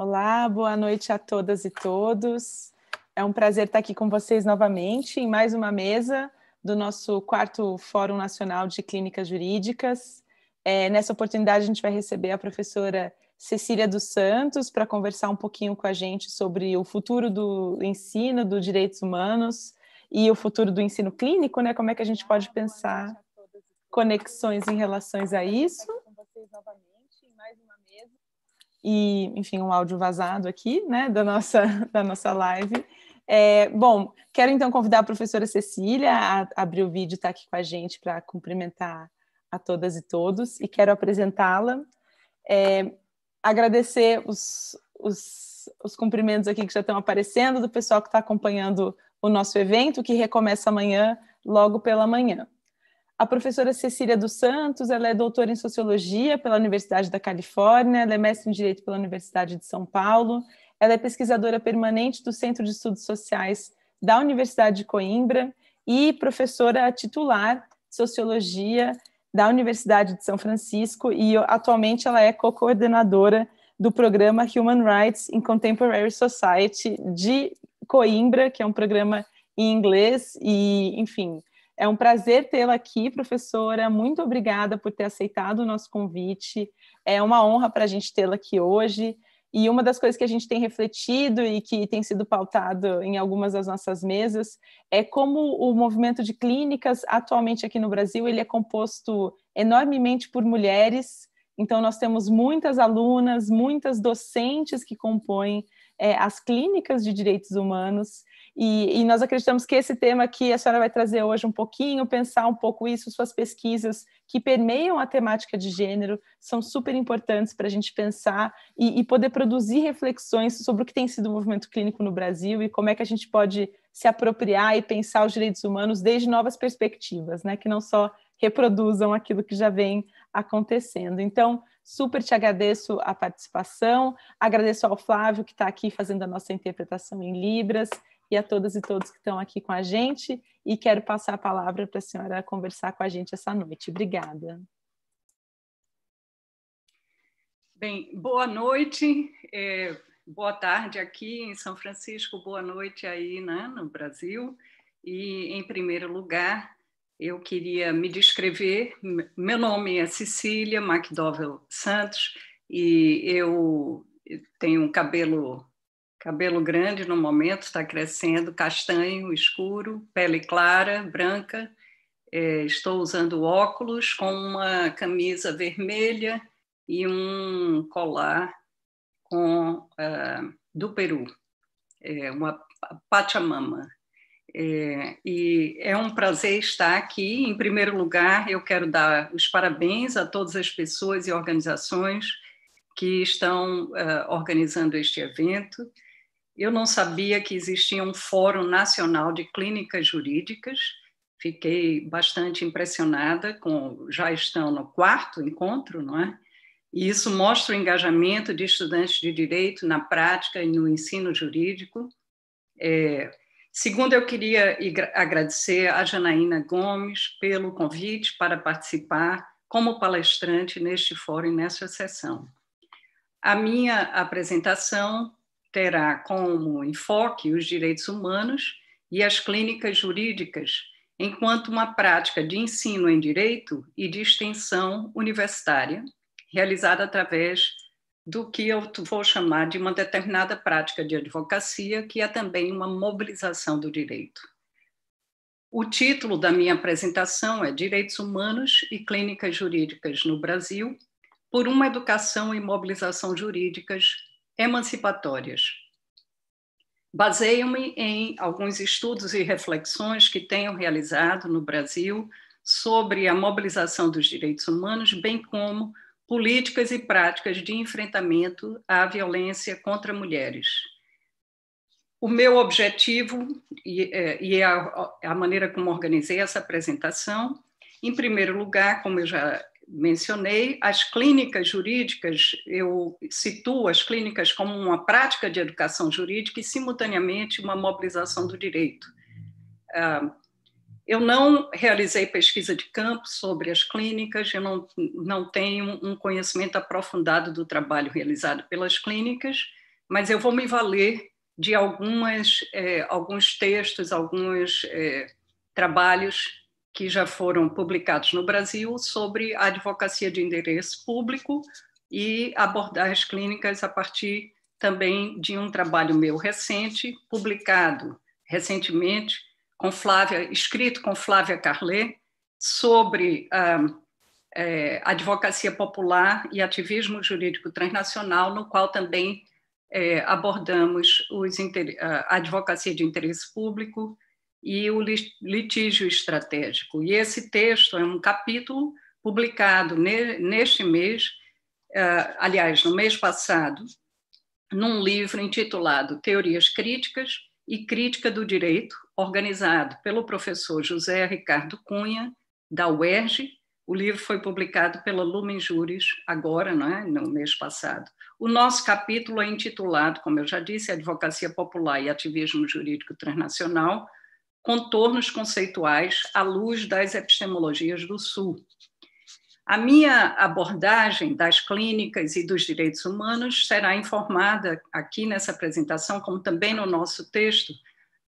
Olá, boa noite a todas e todos. É um prazer estar aqui com vocês novamente em mais uma mesa do nosso quarto Fórum Nacional de Clínicas Jurídicas. É, nessa oportunidade, a gente vai receber a professora Cecília dos Santos para conversar um pouquinho com a gente sobre o futuro do ensino dos direitos humanos e o futuro do ensino clínico, né? Como é que a gente pode pensar conexões em relação a isso? E, enfim, um áudio vazado aqui, né, da nossa, da nossa live. É, bom, quero então convidar a professora Cecília a abrir o vídeo estar tá aqui com a gente para cumprimentar a todas e todos, e quero apresentá-la. É, agradecer os, os, os cumprimentos aqui que já estão aparecendo do pessoal que está acompanhando o nosso evento, que recomeça amanhã, logo pela manhã. A professora Cecília dos Santos, ela é doutora em Sociologia pela Universidade da Califórnia, ela é mestre em Direito pela Universidade de São Paulo, ela é pesquisadora permanente do Centro de Estudos Sociais da Universidade de Coimbra e professora titular de Sociologia da Universidade de São Francisco e atualmente ela é co-coordenadora do programa Human Rights in Contemporary Society de Coimbra, que é um programa em inglês e, enfim, é um prazer tê-la aqui, professora. Muito obrigada por ter aceitado o nosso convite. É uma honra para a gente tê-la aqui hoje. E uma das coisas que a gente tem refletido e que tem sido pautado em algumas das nossas mesas é como o movimento de clínicas atualmente aqui no Brasil ele é composto enormemente por mulheres. Então nós temos muitas alunas, muitas docentes que compõem é, as clínicas de direitos humanos e, e, nós acreditamos que esse tema que a senhora vai trazer hoje um pouquinho, pensar um pouco isso, suas pesquisas que permeiam a temática de gênero, são super importantes para a gente pensar e, e, poder produzir reflexões sobre o que tem sido o movimento clínico no Brasil e como é que a gente pode se apropriar e pensar os direitos humanos desde novas perspectivas, né? que não só reproduzam aquilo que já vem acontecendo. Então, super te agradeço a participação, agradeço ao Flávio que está aqui fazendo a nossa interpretação em Libras e a todas e todos que estão aqui com a gente e quero passar a palavra para a senhora conversar com a gente essa noite. Obrigada. Bem, boa noite, é, boa tarde aqui em São Francisco, boa noite aí né, no Brasil. E, em primeiro lugar, eu queria me descrever. Meu nome é Cecília McDowell Santos e eu tenho um cabelo cabelo grande no momento, está crescendo, castanho, escuro, pele clara, branca. É, estou usando óculos com uma camisa vermelha e um colar com uh, do Peru, é, uma Pachamama. É, e é um prazer estar aqui. Em primeiro lugar, eu quero dar os parabéns a todas as pessoas e organizações que estão uh, organizando este evento. Eu não sabia que existia um Fórum Nacional de Clínicas Jurídicas. Fiquei bastante impressionada com já estão no quarto encontro, não é? E isso mostra o engajamento de estudantes de direito na prática e no ensino jurídico. É, segundo, eu queria agradecer a Janaína Gomes pelo convite para participar como palestrante neste fórum e nesta sessão. A minha apresentação terá como enfoque os direitos humanos e as clínicas jurídicas, enquanto uma prática de ensino em direito e de extensão universitária, realizada através do que eu vou chamar de uma determinada prática de advocacia, que é também uma mobilização do direito. O título da minha apresentação é Direitos Humanos e Clínicas Jurídicas no Brasil, por uma educação e mobilização jurídicas emancipatórias. Baseio-me em alguns estudos e reflexões que tenho realizado no Brasil sobre a mobilização dos direitos humanos, bem como políticas e práticas de enfrentamento à violência contra mulheres. O meu objetivo, e, é, é a, a maneira como organizei essa apresentação, em primeiro lugar, como eu já mencionei, as clínicas jurídicas, eu situo as clínicas como uma prática de educação jurídica e, simultaneamente, uma mobilização do direito. Ah, eu não realizei pesquisa de campo sobre as clínicas, eu não, não tenho um conhecimento aprofundado do trabalho realizado pelas clínicas, mas eu vou me valer de algumas, é, alguns textos, alguns é, trabalhos que já foram publicados no Brasil sobre a advocacia de interesse público e abordagens clínicas a partir também de um trabalho meu recente, publicado recentemente, com Flávia, escrito com Flávia Carlet, sobre a é, advocacia popular e ativismo jurídico transnacional, no qual também é, abordamos os, a advocacia de interesse público e o litígio estratégico. E esse texto é um capítulo publicado neste mês, é, aliás, no mês passado, num livro intitulado Teorias Críticas e Crítica do Direito, organizado pelo professor José Ricardo Cunha, da UERJ. O livro foi publicado pela Lumen Juris agora, não é? no mês passado. O nosso capítulo é intitulado, como eu já disse, Advocacia Popular e Ativismo Jurídico Transnacional, contornos conceituais à luz das epistemologias do Sul, a minha abordagem das clínicas e dos direitos humanos será informada aqui nessa apresentação, como também no nosso texto,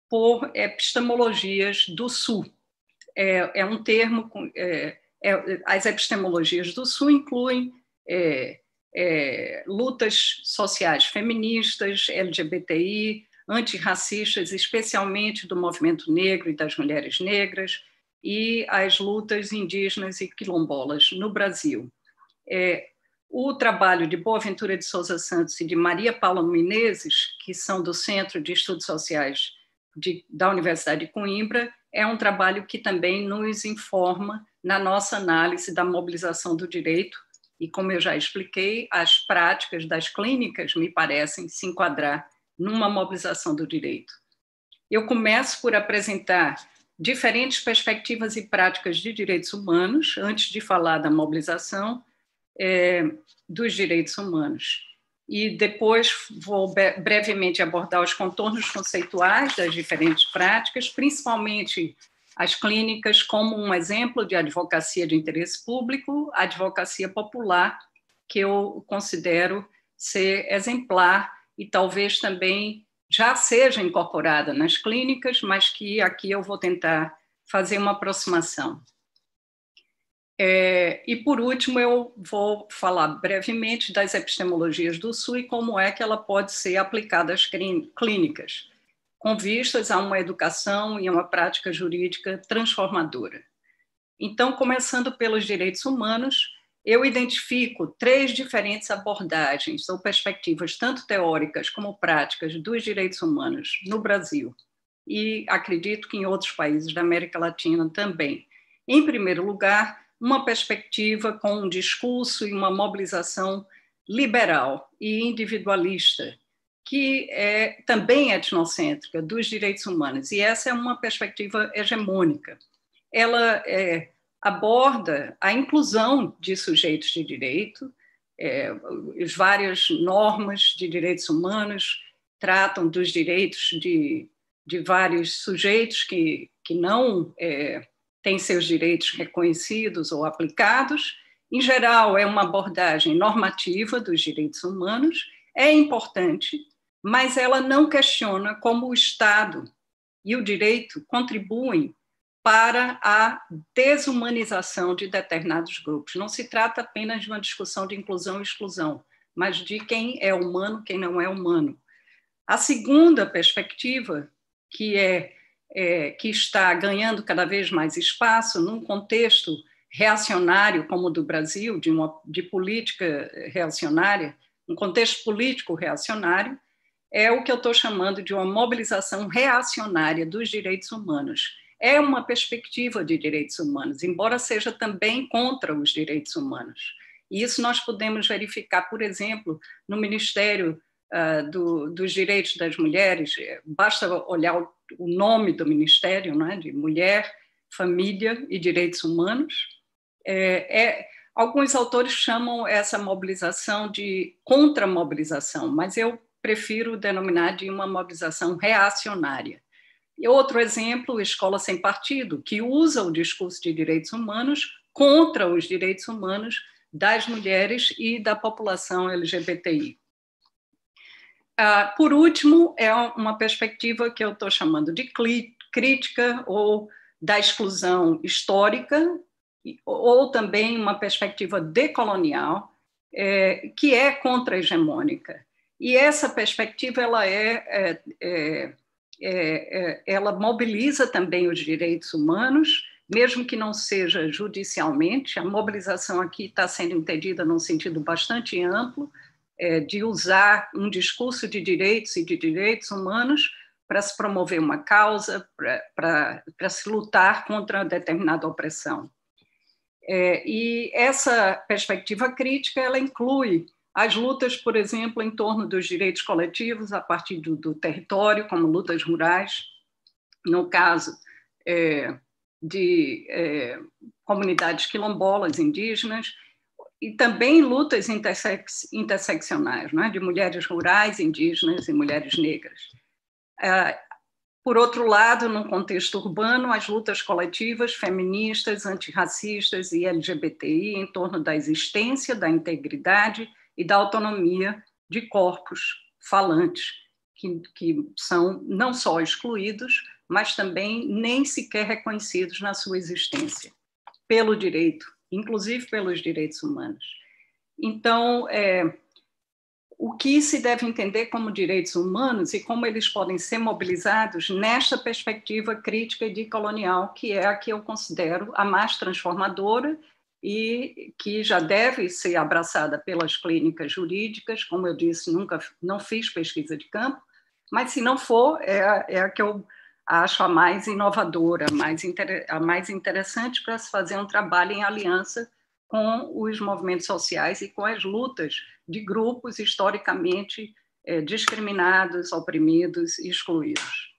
por epistemologias do Sul. É, é um termo. É, é, as epistemologias do Sul incluem é, é, lutas sociais feministas, LGBTI, antirracistas, especialmente do movimento negro e das mulheres negras, e as lutas indígenas e quilombolas no Brasil. É, o trabalho de Boaventura de Souza Santos e de Maria Paula Menezes, que são do Centro de Estudos Sociais de, da Universidade de Coimbra, é um trabalho que também nos informa na nossa análise da mobilização do direito. E, como eu já expliquei, as práticas das clínicas me parecem se enquadrar numa mobilização do direito. Eu começo por apresentar diferentes perspectivas e práticas de direitos humanos, antes de falar da mobilização é, dos direitos humanos. E depois vou brevemente abordar os contornos conceituais das diferentes práticas, principalmente as clínicas como um exemplo de advocacia de interesse público, advocacia popular, que eu considero ser exemplar e talvez também já seja incorporada nas clínicas, mas que aqui eu vou tentar fazer uma aproximação. É, e, por último, eu vou falar brevemente das epistemologias do SU e como é que ela pode ser aplicada às clínicas, com vistas a uma educação e uma prática jurídica transformadora. Então, começando pelos direitos humanos, eu identifico três diferentes abordagens ou perspectivas, tanto teóricas como práticas, dos direitos humanos no Brasil e acredito que em outros países da América Latina também. Em primeiro lugar, uma perspectiva com um discurso e uma mobilização liberal e individualista, que é também etnocêntrica dos direitos humanos, e essa é uma perspectiva hegemônica. Ela é, aborda a inclusão de sujeitos de direito, é, as várias normas de direitos humanos tratam dos direitos de, de vários sujeitos que, que não é, têm seus direitos reconhecidos ou aplicados. Em geral, é uma abordagem normativa dos direitos humanos, é importante, mas ela não questiona como o Estado e o direito contribuem para a desumanização de determinados grupos. Não se trata apenas de uma discussão de inclusão e exclusão, mas de quem é humano, quem não é humano. A segunda perspectiva, que é, é que está ganhando cada vez mais espaço num contexto reacionário como o do Brasil, de uma de política reacionária, um contexto político reacionário, é o que eu estou chamando de uma mobilização reacionária dos direitos humanos é uma perspectiva de direitos humanos, embora seja também contra os direitos humanos. E isso nós podemos verificar, por exemplo, no Ministério uh, do, dos Direitos das Mulheres, basta olhar o, o nome do Ministério, não é? de Mulher, Família e Direitos Humanos. É, é, alguns autores chamam essa mobilização de contra-mobilização, mas eu prefiro denominar de uma mobilização reacionária outro exemplo, Escola Sem Partido, que usa o discurso de direitos humanos contra os direitos humanos das mulheres e da população LGBTI. Uh, por último, é uma perspectiva que eu estou chamando de crítica ou da exclusão histórica, ou também uma perspectiva decolonial, é, que é contra-hegemônica. E essa perspectiva ela é, é, é, é, ela mobiliza também os direitos humanos, mesmo que não seja judicialmente. A mobilização aqui está sendo entendida num sentido bastante amplo, é, de usar um discurso de direitos e de direitos humanos para se promover uma causa, para se lutar contra determinada opressão. É, e essa perspectiva crítica ela inclui as lutas, por exemplo, em torno dos direitos coletivos a partir do, do território, como lutas rurais, no caso é, de é, comunidades quilombolas indígenas, e também lutas intersex, interseccionais, é, de mulheres rurais, indígenas e mulheres negras. É, por outro lado, no contexto urbano, as lutas coletivas feministas, antirracistas e LGBTI em torno da existência, da integridade e da autonomia de corpos falantes, que, que são não só excluídos, mas também nem sequer reconhecidos na sua existência, pelo direito, inclusive pelos direitos humanos. Então, é, o que se deve entender como direitos humanos e como eles podem ser mobilizados nesta perspectiva crítica e decolonial, que é a que eu considero a mais transformadora e que já deve ser abraçada pelas clínicas jurídicas. Como eu disse, nunca não fiz pesquisa de campo, mas se não for, é é a que eu acho a mais inovadora, a mais, a mais interessante para se fazer um trabalho em aliança com os movimentos sociais e com as lutas de grupos historicamente é, discriminados, oprimidos e excluídos.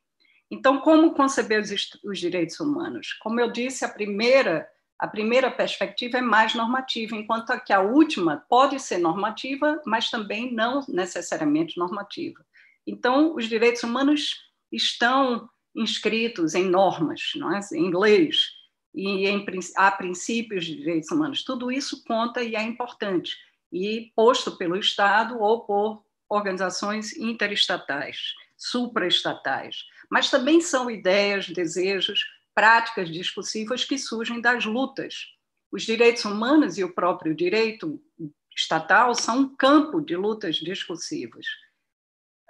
Então, como conceber os, os direitos humanos? Como eu disse, a primeira a primeira perspectiva é mais normativa, enquanto que a última pode ser normativa, mas também não necessariamente normativa. Então, os direitos humanos estão inscritos em normas, não é? em leis, e em, há princípios de direitos humanos. Tudo isso conta e é importante e posto pelo Estado ou por organizações interestatais, supraestatais. Mas também são ideias, desejos, práticas discursivas que surgem das lutas. Os direitos humanos e o próprio direito estatal são um campo de lutas discursivas.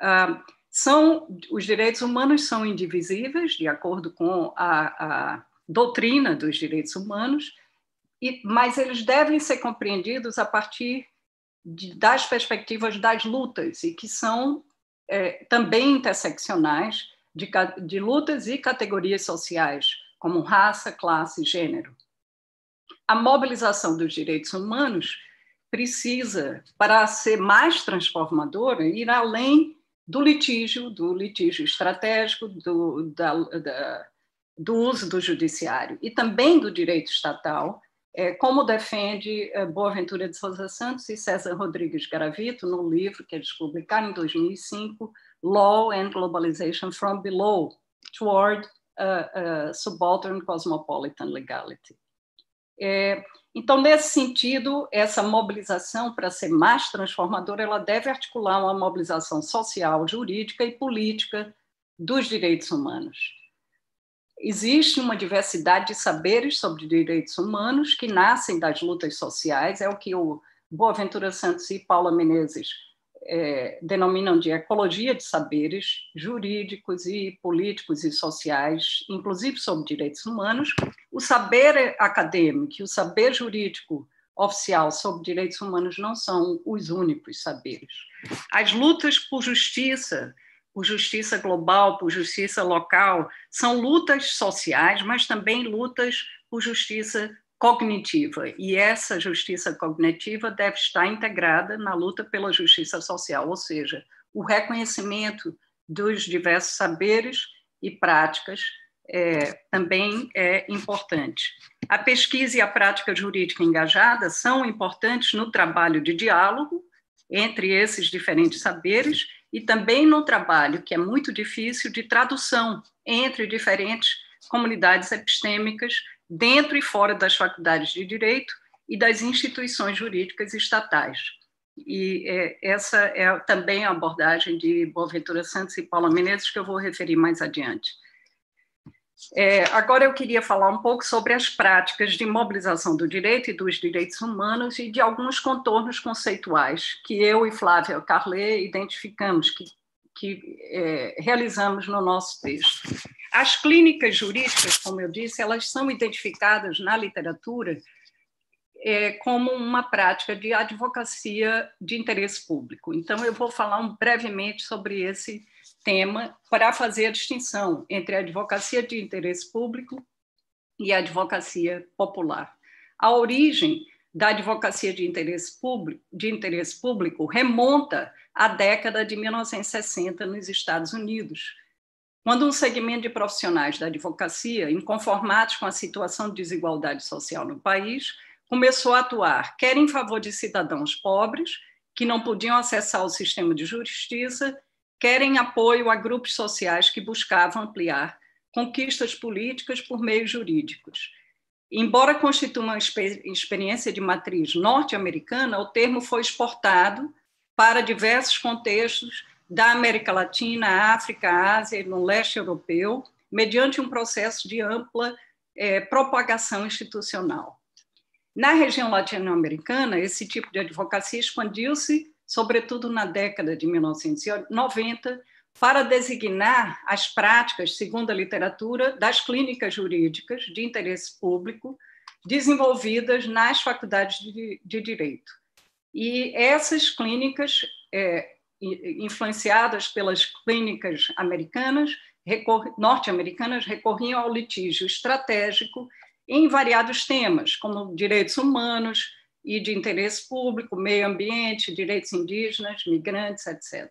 Ah, são os direitos humanos são indivisíveis, de acordo com a, a doutrina dos direitos humanos, e, mas eles devem ser compreendidos a partir de, das perspectivas das lutas, e que são é, também interseccionais de, de lutas e categorias sociais, como raça, classe e gênero. A mobilização dos direitos humanos precisa, para ser mais transformadora, ir além do litígio, do litígio estratégico, do, da, da, do uso do judiciário e também do direito estatal, é, como defende é, Boaventura de Souza Santos e César Rodrigues Garavito no livro que eles publicaram em 2005, Law and Globalization from Below Toward Subaltern Cosmopolitan Legality. É, então, nesse sentido, essa mobilização, para ser mais transformadora, ela deve articular uma mobilização social, jurídica e política dos direitos humanos existe uma diversidade de saberes sobre direitos humanos que nascem das lutas sociais, é o que o Boaventura Santos e Paula Menezes é, denominam de ecologia de saberes jurídicos e políticos e sociais, inclusive sobre direitos humanos. O saber acadêmico o saber jurídico oficial sobre direitos humanos não são os únicos saberes. As lutas por justiça, por justiça global, por justiça local, são lutas sociais, mas também lutas por justiça cognitiva. E essa justiça cognitiva deve estar integrada na luta pela justiça social, ou seja, o reconhecimento dos diversos saberes e práticas é, também é importante. A pesquisa e a prática jurídica engajada são importantes no trabalho de diálogo entre esses diferentes saberes e também no trabalho, que é muito difícil, de tradução entre diferentes comunidades epistêmicas, dentro e fora das faculdades de direito e das instituições jurídicas estatais. E é, essa é também a abordagem de Boaventura Santos e Paula Menezes, que eu vou referir mais adiante. É, agora eu queria falar um pouco sobre as práticas de mobilização do direito e dos direitos humanos e de alguns contornos conceituais que eu e Flávia Carlet identificamos, que, que é, realizamos no nosso texto. As clínicas jurídicas, como eu disse, elas são identificadas na literatura é, como uma prática de advocacia de interesse público. Então, eu vou falar um, brevemente sobre esse tema para fazer a distinção entre a advocacia de interesse público e a advocacia popular. A origem da advocacia de interesse público, de interesse público remonta à década de 1960 nos Estados Unidos, quando um segmento de profissionais da advocacia, inconformados com a situação de desigualdade social no país, começou a atuar quer em favor de cidadãos pobres que não podiam acessar o sistema de justiça querem apoio a grupos sociais que buscavam ampliar conquistas políticas por meios jurídicos. Embora constitua uma experiência de matriz norte-americana, o termo foi exportado para diversos contextos da América Latina, África, Ásia e no leste europeu, mediante um processo de ampla é, propagação institucional. Na região latino-americana, esse tipo de advocacia expandiu-se sobretudo na década de 1990, para designar as práticas, segundo a literatura, das clínicas jurídicas de interesse público desenvolvidas nas faculdades de, de direito. E essas clínicas, é, influenciadas pelas clínicas americanas, norte-americanas, recorriam ao litígio estratégico em variados temas, como direitos humanos, e de interesse público, meio ambiente, direitos indígenas, migrantes, etc.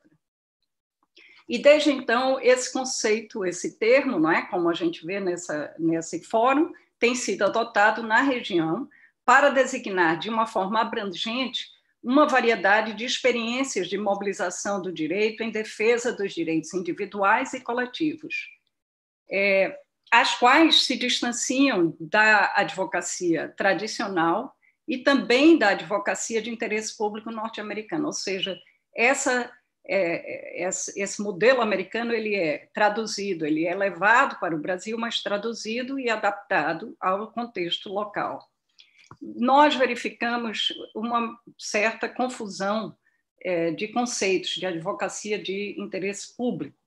E desde então, esse conceito, esse termo, não é, como a gente vê nessa, nesse fórum, tem sido adotado na região para designar de uma forma abrangente uma variedade de experiências de mobilização do direito em defesa dos direitos individuais e coletivos, é, as quais se distanciam da advocacia tradicional e também da advocacia de interesse público norte-americano, ou seja, essa, é, é esse modelo americano ele é traduzido, ele é levado para o Brasil, mas traduzido e adaptado ao contexto local. Nós verificamos uma certa confusão é, de conceitos de advocacia de interesse público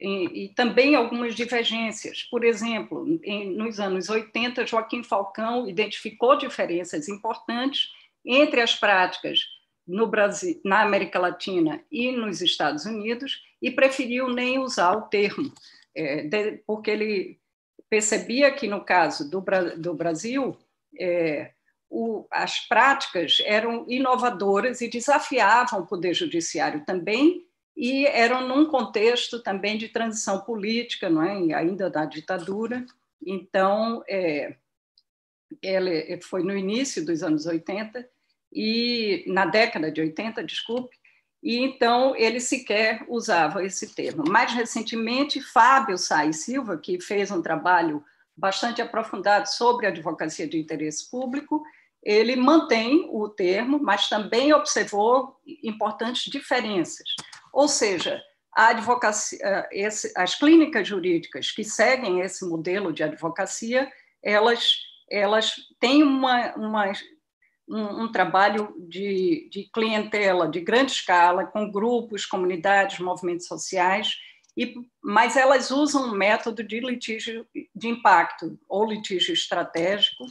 e, e, também algumas divergências. Por exemplo, em, nos anos 80, Joaquim Falcão identificou diferenças importantes entre as práticas no Brasil, na América Latina e nos Estados Unidos e preferiu nem usar o termo, é, de, porque ele percebia que, no caso do, do Brasil, é, o, as práticas eram inovadoras e desafiavam o Poder Judiciário também e eram num contexto também de transição política, não é? ainda da ditadura. Então, é, ele foi no início dos anos 80 e na década de 80, desculpe, e então ele sequer usava esse termo. Mais recentemente, Fábio Sainz Silva, que fez um trabalho bastante aprofundado sobre a advocacia de interesse público, ele mantém o termo, mas também observou importantes diferenças. Ou seja, a advocacia, eh, esse, as clínicas jurídicas que seguem esse modelo de advocacia, elas, elas têm uma, uma um, um, trabalho de, de clientela de grande escala, com grupos, comunidades, movimentos sociais, e, mas elas usam um método de litígio de impacto ou litígio estratégico,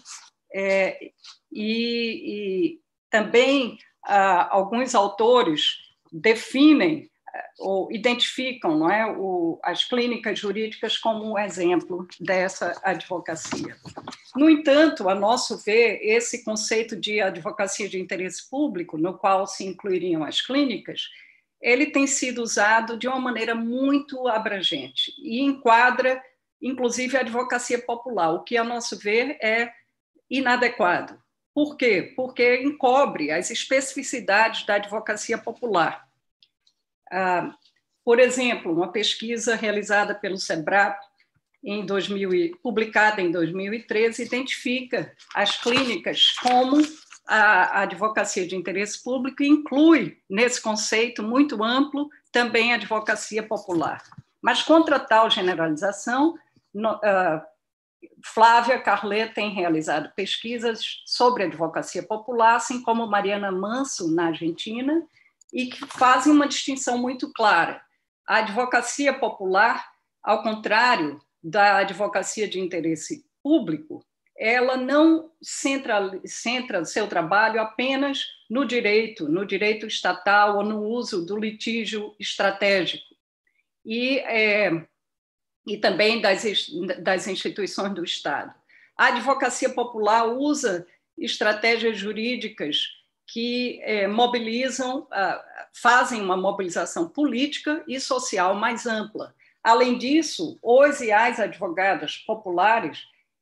é, e, e, também ah, alguns autores definem ou identificam não é, o, as clínicas jurídicas como um exemplo dessa advocacia. No entanto, a nosso ver, esse conceito de advocacia de interesse público, no qual se incluiriam as clínicas, ele tem sido usado de uma maneira muito abrangente e enquadra, inclusive, a advocacia popular, o que, a nosso ver, é inadequado. Por quê? Porque encobre as especificidades da advocacia popular ah, por exemplo, uma pesquisa realizada pelo SEBRAP, em 2000, publicada em 2013, identifica as clínicas como a, advocacia de interesse público inclui, nesse conceito muito amplo, também a advocacia popular. Mas, contra tal generalização, uh, Flávia Carlet tem realizado pesquisas sobre advocacia popular, assim como Mariana Manso, na Argentina, e que fazem uma distinção muito clara. A advocacia popular, ao contrário da advocacia de interesse público, ela não centra, centra seu trabalho apenas no direito, no direito estatal ou no uso do litígio estratégico. E, é, e também das, das instituições do Estado. A advocacia popular usa estratégias jurídicas que é, mobilizam, fazem uma mobilização política e social mais ampla. Além disso, os e as advogadas populares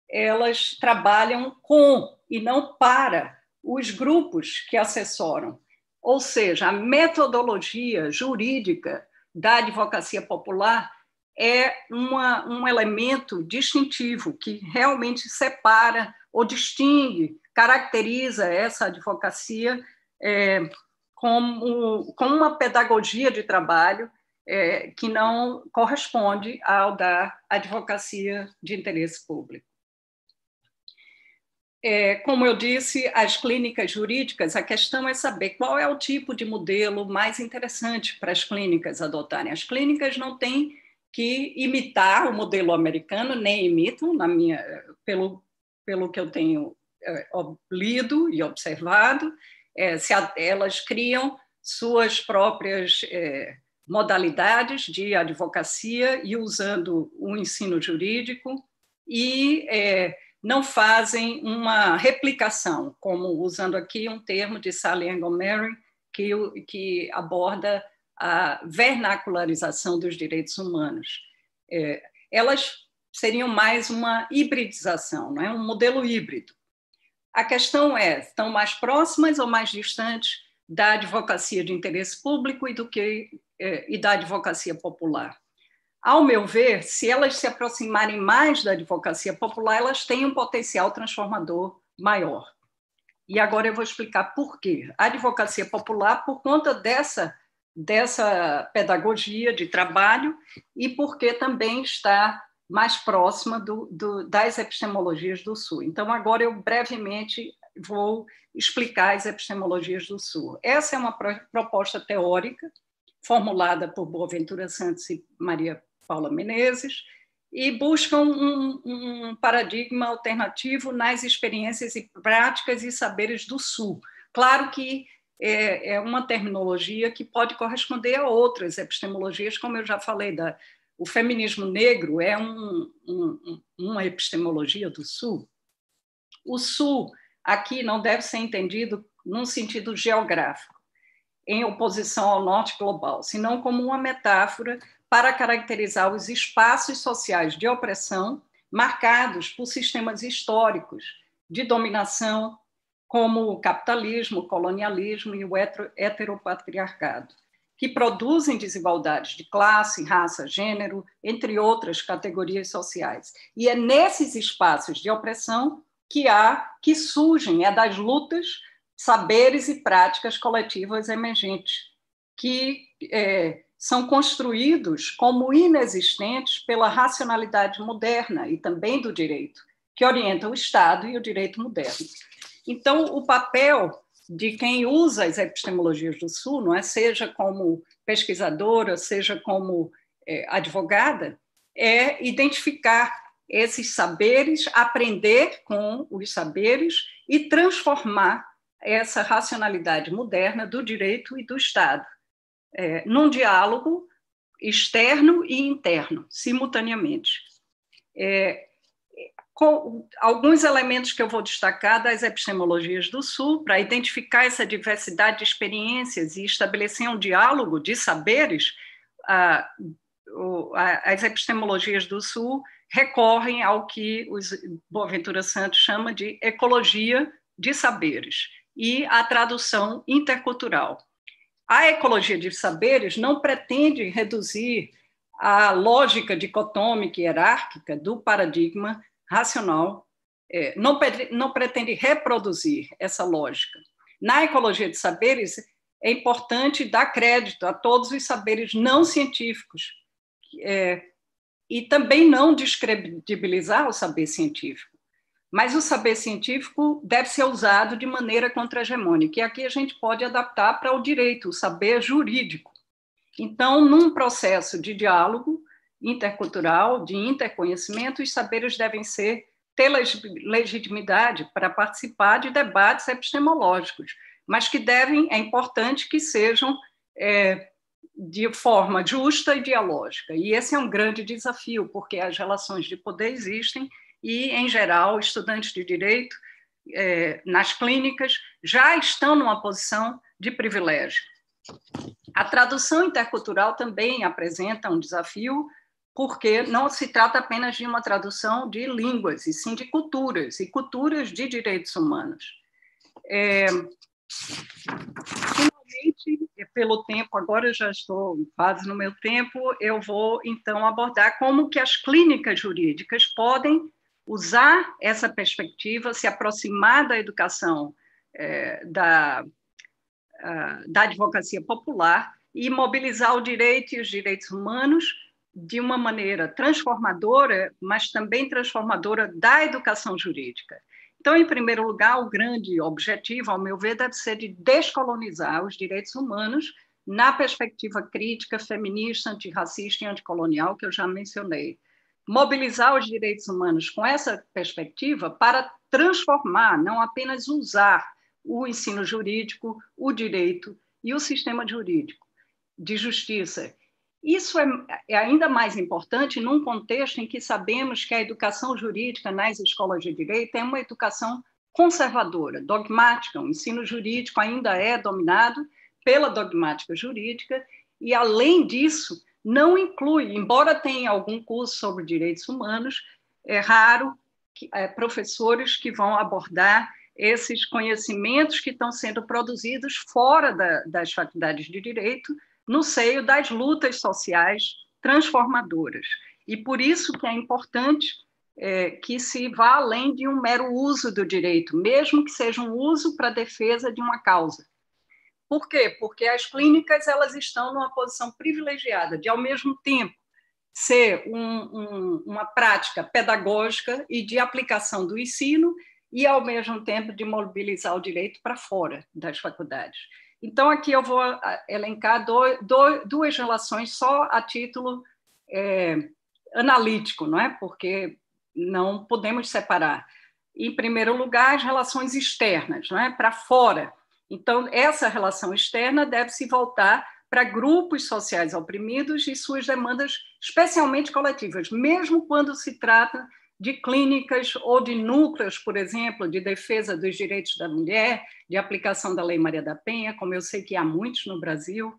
elas trabalham com e não para os grupos que assessoram. Ou seja, a metodologia jurídica da advocacia popular é uma, um elemento distintivo que realmente separa ou distingue, caracteriza essa advocacia é, como, como uma pedagogia de trabalho é, que não corresponde ao da advocacia de interesse público. É, como eu disse, as clínicas jurídicas, a questão é saber qual é o tipo de modelo mais interessante para as clínicas adotarem. As clínicas não têm que imitar o modelo americano, nem imitam, na minha, pelo, pelo que eu tenho lido e observado, é, se a, elas criam suas próprias é, modalidades de advocacia e usando o ensino jurídico e é, não fazem uma replicação, como usando aqui um termo de Sally Montgomery, que, que aborda a vernacularização dos direitos humanos. Elas seriam mais uma hibridização, não é? um modelo híbrido. A questão é, estão mais próximas ou mais distantes da advocacia de interesse público e, do que, é, e da advocacia popular? Ao meu ver, se elas se aproximarem mais da advocacia popular, elas têm um potencial transformador maior. E agora eu vou explicar por quê. A advocacia popular, por conta dessa, dessa pedagogia de trabalho e porque também está mais próxima do, do, das epistemologias do Sul. Então, agora eu brevemente vou explicar as epistemologias do Sul. Essa é uma proposta teórica formulada por Boaventura Santos e Maria Paula Menezes, e buscam um, um, paradigma alternativo nas experiências e práticas e saberes do Sul. Claro que é, é, uma terminologia que pode corresponder a outras epistemologias, como eu já falei, da, o feminismo negro é um, um, uma epistemologia do Sul. O Sul aqui não deve ser entendido num sentido geográfico, em oposição ao Norte global, senão como uma metáfora para caracterizar os espaços sociais de opressão marcados por sistemas históricos de dominação, como o capitalismo, o colonialismo e o heteropatriarcado, que produzem desigualdades de classe, raça, gênero, entre outras categorias sociais. E é nesses espaços de opressão que há, que surgem, é das lutas, saberes e práticas coletivas emergentes, que é, são construídos como inexistentes pela racionalidade moderna e também do direito, que orienta o Estado e o direito moderno. Então, o papel de quem usa as epistemologias do Sul, não é, seja como pesquisadora, seja como é, advogada, é identificar esses saberes, aprender com os saberes e transformar essa racionalidade moderna do direito e do Estado é, num diálogo externo e interno, simultaneamente. É, com alguns elementos que eu vou destacar das epistemologias do Sul, para identificar essa diversidade de experiências e estabelecer um diálogo de saberes, as epistemologias do Sul recorrem ao que os Boaventura Santos chama de ecologia de saberes e a tradução intercultural. A ecologia de saberes não pretende reduzir a lógica dicotômica e hierárquica do paradigma racional é, não, não pretende reproduzir essa lógica. Na ecologia de saberes, é importante dar crédito a todos os saberes não científicos é, e também não descredibilizar o saber científico. Mas o saber científico deve ser usado de maneira contra-hegemônica, e aqui a gente pode adaptar para o direito, o saber jurídico. Então, num processo de diálogo intercultural, de interconhecimento, os saberes devem ser ter legitimidade para participar de debates epistemológicos, mas que devem, é importante que sejam é, de forma justa e dialógica. E esse é um grande desafio, porque as relações de poder existem e, em geral, estudantes de direito é, nas clínicas já estão numa posição de privilégio. A tradução intercultural também apresenta um desafio, porque não se trata apenas de uma tradução de línguas, e sim de culturas, e culturas de direitos humanos. É, finalmente, pelo tempo, agora eu já estou quase no meu tempo, eu vou então abordar como que as clínicas jurídicas podem usar essa perspectiva, se aproximar da educação é, da, a, da advocacia popular e mobilizar o direito e os direitos humanos de uma maneira transformadora, mas também transformadora da educação jurídica. Então, em primeiro lugar, o grande objetivo, ao meu ver, deve ser de descolonizar os direitos humanos na perspectiva crítica, feminista, antirracista e anticolonial que eu já mencionei. Mobilizar os direitos humanos com essa perspectiva para transformar, não apenas usar o ensino jurídico, o direito e o sistema jurídico de justiça isso é, é, ainda mais importante num contexto em que sabemos que a educação jurídica nas escolas de direito é uma educação conservadora, dogmática. O ensino jurídico ainda é dominado pela dogmática jurídica e, além disso, não inclui, embora tenha algum curso sobre direitos humanos, é raro que, é, professores que vão abordar esses conhecimentos que estão sendo produzidos fora da, das faculdades de direito no seio das lutas sociais transformadoras. E por isso que é importante é, que se vá além de um mero uso do direito, mesmo que seja um uso para a defesa de uma causa. Por quê? Porque as clínicas elas estão numa posição privilegiada de, ao mesmo tempo, ser um, um, uma prática pedagógica e de aplicação do ensino e, ao mesmo tempo, de mobilizar o direito para fora das faculdades. Então, aqui eu vou ah, elencar duas relações só a título é, analítico, não é? Porque não podemos separar. Em primeiro lugar, as relações externas, não é? Para fora. Então, essa relação externa deve se voltar para grupos sociais oprimidos e suas demandas, especialmente coletivas, mesmo quando se trata de clínicas ou de núcleos, por exemplo, de defesa dos direitos da mulher, de aplicação da Lei Maria da Penha, como eu sei que há muitos no Brasil,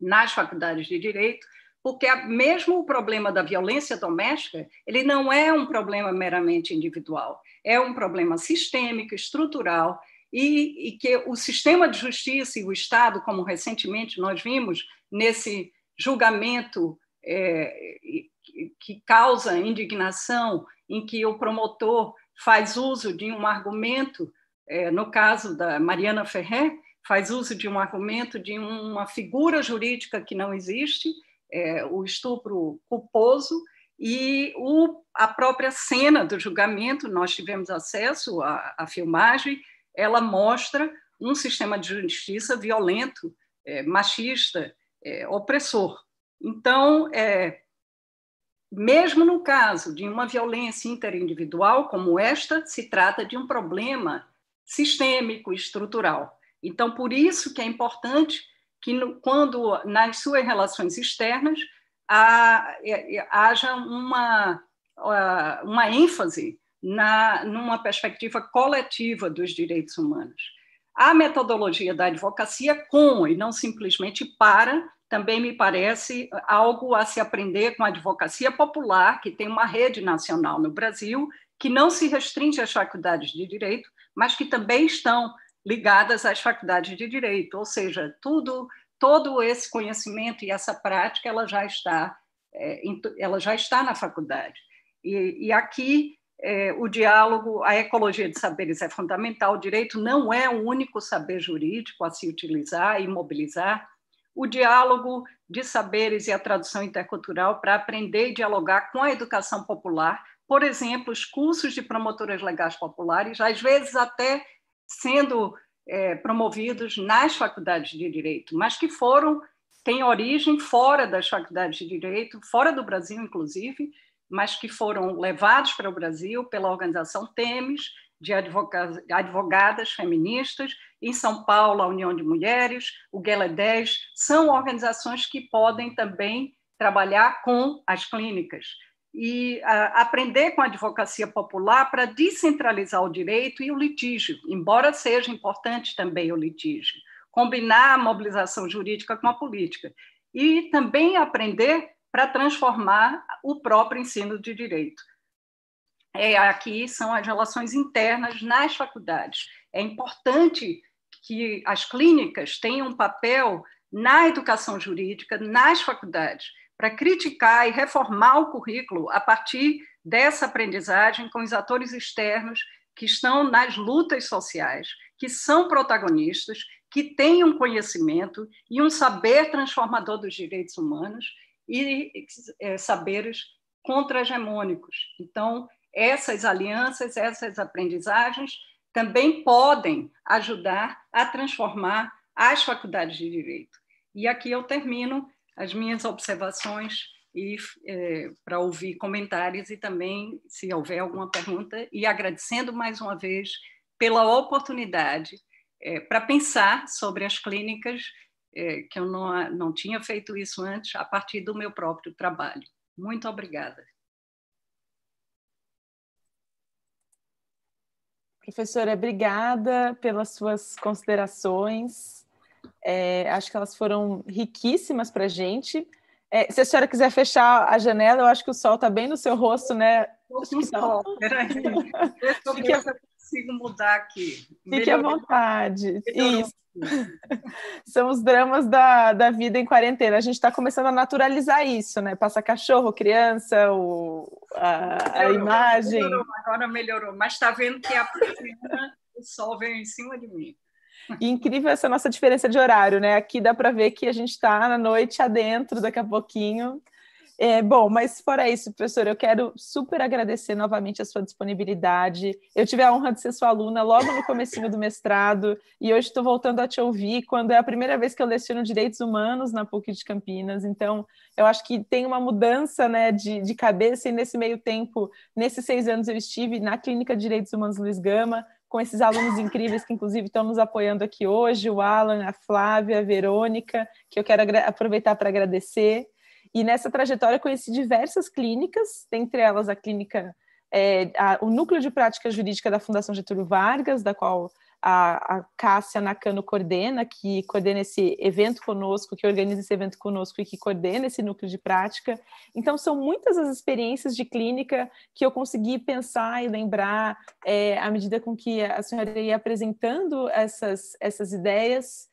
nas faculdades de direito, porque mesmo o problema da violência doméstica, ele não é um problema meramente individual, é um problema sistêmico, estrutural, e, e que o sistema de justiça e o Estado, como recentemente nós vimos nesse julgamento é, que causa indignação, em que o promotor faz uso de um argumento, é, no caso da Mariana Ferrer, faz uso de um argumento de uma figura jurídica que não existe, é, o estupro culposo, e o, a própria cena do julgamento, nós tivemos acesso à, à filmagem, ela mostra um sistema de justiça violento, é, machista, é, opressor. Então, é, mesmo no caso de uma violência interindividual como esta, se trata de um problema sistêmico, estrutural. Então, por isso que é importante que, quando nas suas relações externas, é, é, haja uma, uma ênfase na, numa perspectiva coletiva dos direitos humanos. A metodologia da advocacia com e não simplesmente para também me parece algo a se aprender com a advocacia popular, que tem uma rede nacional no Brasil, que não se restringe às faculdades de direito, mas que também estão ligadas às faculdades de direito, ou seja, tudo todo esse conhecimento e essa prática ela já está é, ela já está na faculdade e, e aqui é, o diálogo, a ecologia de saberes é fundamental. O direito não é o único saber jurídico a se utilizar e mobilizar. O diálogo de saberes e a tradução intercultural para aprender e dialogar com a educação popular, por exemplo, os cursos de promotoras legais populares, às vezes até sendo é, promovidos nas faculdades de direito, mas que foram têm origem fora das faculdades de direito, fora do Brasil, inclusive, mas que foram levados para o Brasil pela organização Temes, de advogadas feministas, em São Paulo, a União de Mulheres, o Guela 10, são organizações que podem também trabalhar com as clínicas e a, aprender com a advocacia popular para descentralizar o direito e o litígio, embora seja importante também o litígio, combinar a mobilização jurídica com a política e também aprender para transformar o próprio ensino de direito. É, aqui são as relações internas nas faculdades. É importante que as clínicas tenham um papel na educação jurídica, nas faculdades, para criticar e reformar o currículo a partir dessa aprendizagem com os atores externos que estão nas lutas sociais, que são protagonistas, que têm um conhecimento e um saber transformador dos direitos humanos e é, saberes contra-hegemônicos. Então, essas alianças, essas aprendizagens também podem ajudar a transformar as faculdades de direito. E aqui eu termino as minhas observações e é, para ouvir comentários e também se houver alguma pergunta e agradecendo mais uma vez pela oportunidade é, para pensar sobre as clínicas é, que eu não, não tinha feito isso antes a partir do meu próprio trabalho. Muito obrigada. Professora, obrigada pelas suas considerações. É, acho que elas foram riquíssimas para a gente. É, se a senhora quiser fechar a janela, eu acho que o sol está bem no seu rosto, né? Estou com sol, peraí. Eu ver consigo mudar aqui. Fique à vontade. Isso. São os dramas da, da vida em quarentena. A gente está começando a naturalizar isso, né? Passa cachorro, criança, o, a, melhorou, a imagem. Melhorou, agora melhorou, mas está vendo que a o sol veio em cima de mim. E incrível essa nossa diferença de horário, né? Aqui dá para ver que a gente está na noite adentro daqui a pouquinho. É, bom, mas fora isso, professor, eu quero super agradecer novamente a sua disponibilidade. Eu tive a honra de ser sua aluna logo no comecinho do mestrado e hoje estou voltando a te ouvir quando é a primeira vez que eu leciono Direitos Humanos na PUC de Campinas. Então, eu acho que tem uma mudança né, de, de cabeça e nesse meio tempo, nesses seis anos eu estive na Clínica de Direitos Humanos Luiz Gama, com esses alunos incríveis que, inclusive, estão nos apoiando aqui hoje, o Alan, a Flávia, a Verônica, que eu quero aproveitar para agradecer. E nessa trajetória conheci diversas clínicas, dentre elas a clínica, é, a, o Núcleo de Prática Jurídica da Fundação Getúlio Vargas, da qual a, a Cássia Nakano coordena, que coordena esse evento conosco, que organiza esse evento conosco e que coordena esse núcleo de prática. Então, são muitas as experiências de clínica que eu consegui pensar e lembrar é, à medida com que a senhora ia apresentando essas, essas ideias.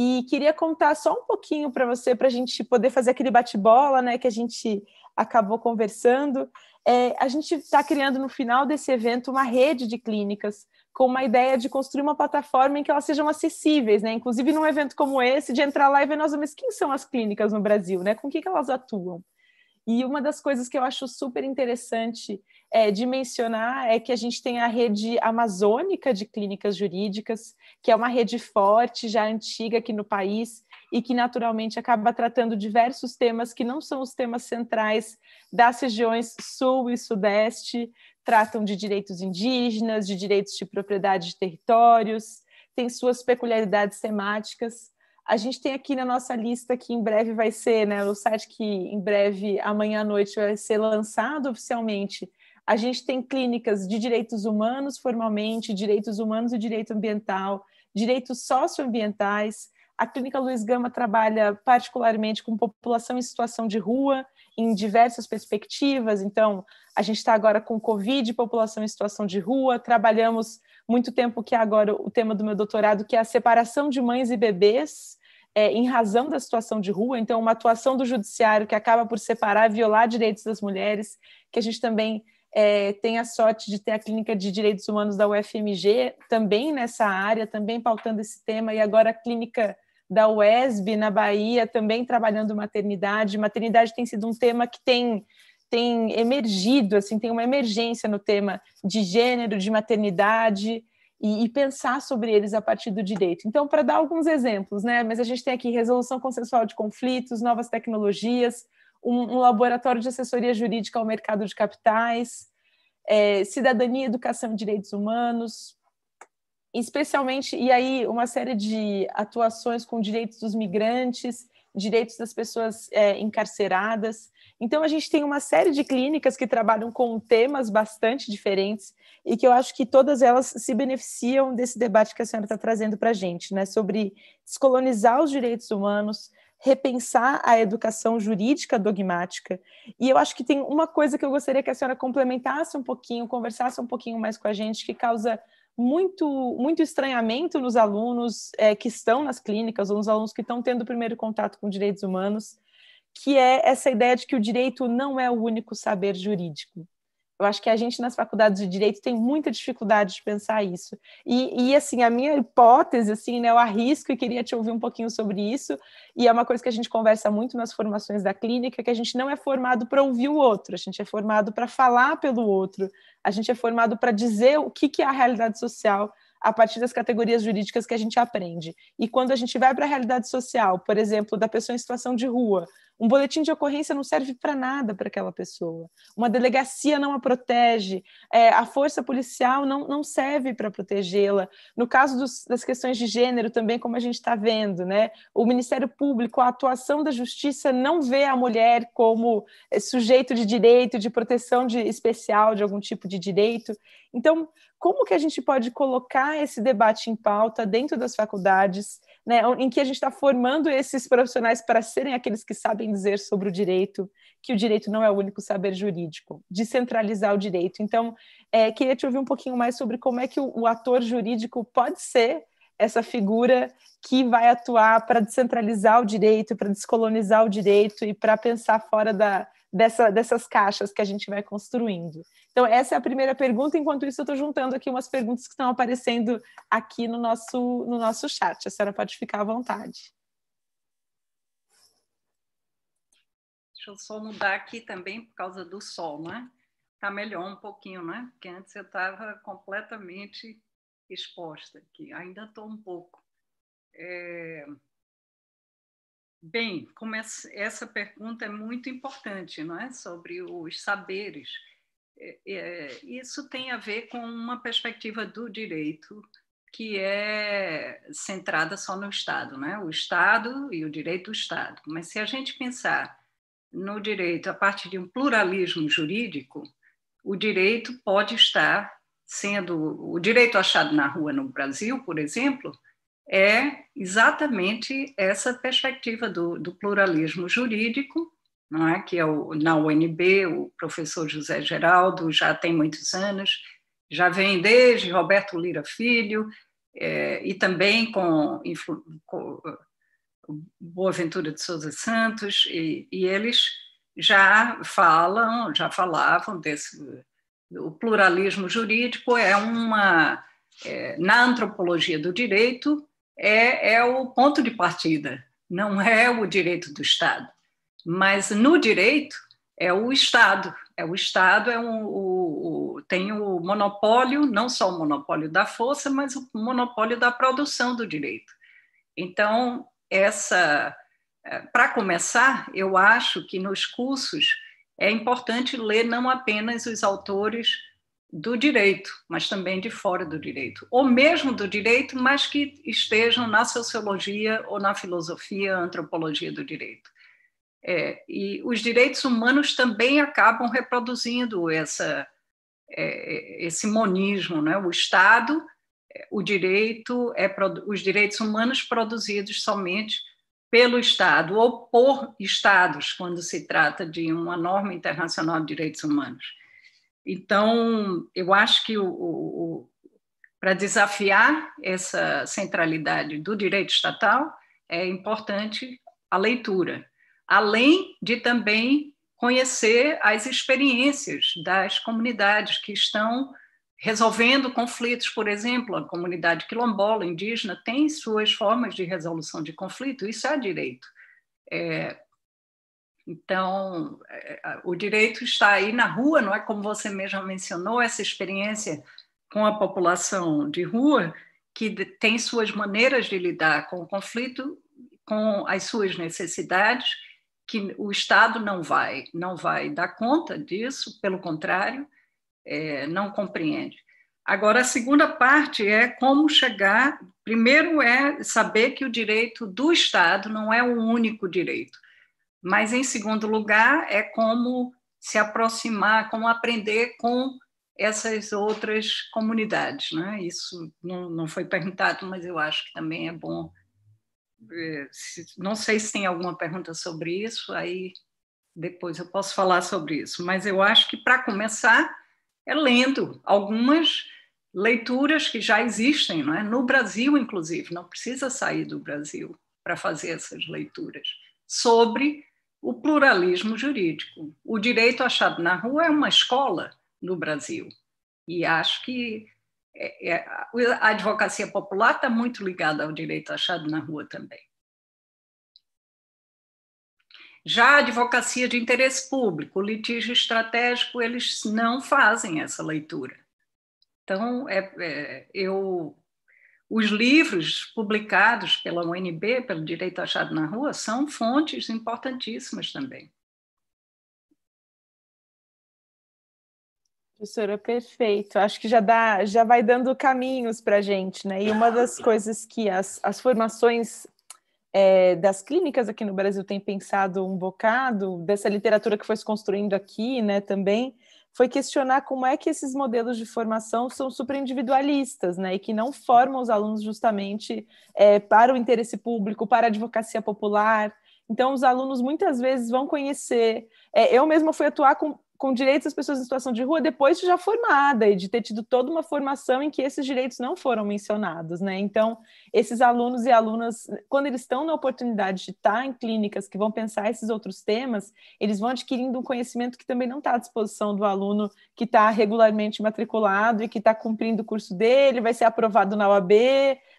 E queria contar só um pouquinho para você, para a gente poder fazer aquele bate-bola, né, que a gente acabou conversando. É, a gente está criando no final desse evento uma rede de clínicas com uma ideia de construir uma plataforma em que elas sejam acessíveis, né? Inclusive num evento como esse, de entrar lá e ver, nós, mas quem são as clínicas no Brasil, né? Com que, que elas atuam? E uma das coisas que eu acho super interessante é, de mencionar é que a gente tem a rede amazônica de clínicas jurídicas, que é uma rede forte, já antiga aqui no país, e que naturalmente acaba tratando diversos temas que não são os temas centrais das regiões sul e sudeste, tratam de direitos indígenas, de direitos de propriedade de territórios, tem suas peculiaridades temáticas. A gente tem aqui na nossa lista que em breve vai ser, né, o site que em breve, amanhã à noite, vai ser lançado oficialmente, a gente tem clínicas de direitos humanos, formalmente, direitos humanos e direito ambiental, direitos socioambientais. A Clínica Luiz Gama trabalha particularmente com população em situação de rua, em diversas perspectivas. Então, a gente está agora com Covid, população em situação de rua. Trabalhamos muito tempo, que é agora o tema do meu doutorado, que é a separação de mães e bebês. É, em razão da situação de rua, então, uma atuação do judiciário que acaba por separar, violar direitos das mulheres, que a gente também é, tem a sorte de ter a Clínica de Direitos Humanos da UFMG também nessa área, também pautando esse tema, e agora a Clínica da UESB na Bahia também trabalhando maternidade. Maternidade tem sido um tema que tem tem emergido, assim, tem uma emergência no tema de gênero, de maternidade, e, e, pensar sobre eles a partir do direito. Então, para dar alguns exemplos, né? Mas a gente tem aqui resolução consensual de conflitos, novas tecnologias, um, um laboratório de assessoria jurídica ao mercado de capitais, é, cidadania, educação e direitos humanos, especialmente, e aí uma série de atuações com direitos dos migrantes, direitos das pessoas é, encarceradas. Então, a gente tem uma série de clínicas que trabalham com temas bastante diferentes e que eu acho que todas elas se beneficiam desse debate que a senhora está trazendo para a gente, né, sobre descolonizar os direitos humanos, repensar a educação jurídica dogmática. E eu acho que tem uma coisa que eu gostaria que a senhora complementasse um pouquinho, conversasse um pouquinho mais com a gente, que causa muito, muito estranhamento nos alunos é, que estão nas clínicas, ou nos alunos que estão tendo o primeiro contato com direitos humanos, que é essa ideia de que o direito não é o único saber jurídico. Eu acho que a gente nas faculdades de direito tem muita dificuldade de pensar isso. E, e, assim, a minha hipótese, assim, né, eu arrisco e queria te ouvir um pouquinho sobre isso. E é uma coisa que a gente conversa muito nas formações da clínica, que a gente não é formado para ouvir o outro, a gente é formado para falar pelo outro, a gente é formado para dizer o que, que é a realidade social a partir das categorias jurídicas que a gente aprende. E quando a gente vai para a realidade social, por exemplo, da pessoa em situação de rua, um boletim de ocorrência não serve para nada para aquela pessoa. Uma delegacia não a protege, é, a força policial não, não serve para protegê-la. No caso dos, das questões de gênero, também, como a gente está vendo, né? o Ministério Público, a atuação da justiça não vê a mulher como é, sujeito de direito, de proteção de, especial de algum tipo de direito. Então, como que a gente pode colocar esse debate em pauta dentro das faculdades? Né, em que a gente está formando esses profissionais para serem aqueles que sabem dizer sobre o direito, que o direito não é o único saber jurídico, descentralizar o direito. Então, é, queria te ouvir um pouquinho mais sobre como é que o, o ator jurídico pode ser essa figura que vai atuar para descentralizar o direito, para descolonizar o direito e para pensar fora da, dessa, dessas caixas que a gente vai construindo. Então, essa é a primeira pergunta. Enquanto isso, eu estou juntando aqui umas perguntas que estão aparecendo aqui no nosso, no nosso chat. A senhora pode ficar à vontade. Deixa eu só mudar aqui também por causa do sol, né? Está melhor um pouquinho, né? Porque antes eu estava completamente exposta aqui. Ainda estou um pouco. É... Bem, essa pergunta é muito importante, não é? Sobre os saberes. É, é, isso tem a ver com uma perspectiva do direito que é centrada só no Estado, né? O Estado e o direito do Estado. Mas se a gente pensar no direito a partir de um pluralismo jurídico, o direito pode estar sendo o direito achado na rua no Brasil, por exemplo, é exatamente essa perspectiva do, do pluralismo jurídico, não é? que é o, na UNB, o professor José Geraldo já tem muitos anos, já vem desde Roberto Lira Filho, é, e também com, com Boaventura de Souza Santos, e, e, eles já falam, já falavam desse o pluralismo jurídico é uma é, na antropologia do direito é, é o ponto de partida, não é o direito do Estado. Mas no direito é o Estado, é o Estado é um, o, o, tem o monopólio, não só o monopólio da força, mas o monopólio da produção do direito. Então, essa, é, para começar, eu acho que nos cursos é importante ler não apenas os autores do direito, mas também de fora do direito, ou mesmo do direito, mas que estejam na sociologia ou na filosofia, antropologia do direito. É, e os direitos humanos também acabam reproduzindo essa, é, esse monismo, né? O Estado, o direito é os direitos humanos produzidos somente pelo Estado ou por Estados, quando se trata de uma norma internacional de direitos humanos. Então, eu acho que o, o, para desafiar essa centralidade do direito estatal, é importante a leitura, além de também conhecer as experiências das comunidades que estão resolvendo conflitos, por exemplo, a comunidade quilombola, indígena, tem suas formas de resolução de conflito, isso é direito. É, então, é, o direito está aí na rua, não é como você mesma mencionou, essa experiência com a população de rua, que tem suas maneiras de lidar com o conflito, com as suas necessidades, que o Estado não vai, não vai dar conta disso, pelo contrário, é, não compreende. Agora, a segunda parte é como chegar. Primeiro é saber que o direito do Estado não é o único direito. Mas, em segundo lugar, é como se aproximar, como aprender com essas outras comunidades. Né? Isso não, não foi perguntado, mas eu acho que também é bom. É, não sei se tem alguma pergunta sobre isso, aí depois eu posso falar sobre isso, mas eu acho que, para começar, é lendo algumas leituras que já existem, não é? no Brasil, inclusive, não precisa sair do Brasil para fazer essas leituras, sobre o pluralismo jurídico. O direito achado na rua é uma escola no Brasil, e acho que a advocacia popular está muito ligada ao direito achado na rua também. Já a advocacia de interesse público, o litígio estratégico, eles não fazem essa leitura. Então, é, é, eu os livros publicados pela UNB, pelo Direito Achado na Rua, são fontes importantíssimas também. Professora, perfeito. Acho que já dá, já vai dando caminhos para a gente, né? E uma das coisas que as, as formações é, das clínicas aqui no Brasil têm pensado um bocado, dessa literatura que foi se construindo aqui, né, também, foi questionar como é que esses modelos de formação são super individualistas, né, e que não formam os alunos justamente é, para o interesse público, para a advocacia popular. Então, os alunos muitas vezes vão conhecer. É, eu mesma fui atuar com com direitos das pessoas em situação de rua depois de já formada e de ter tido toda uma formação em que esses direitos não foram mencionados, né? Então, esses alunos e alunas, quando eles estão na oportunidade de estar em clínicas que vão pensar esses outros temas, eles vão adquirindo um conhecimento que também não está à disposição do aluno que está regularmente matriculado e que está cumprindo o curso dele, vai ser aprovado na OAB,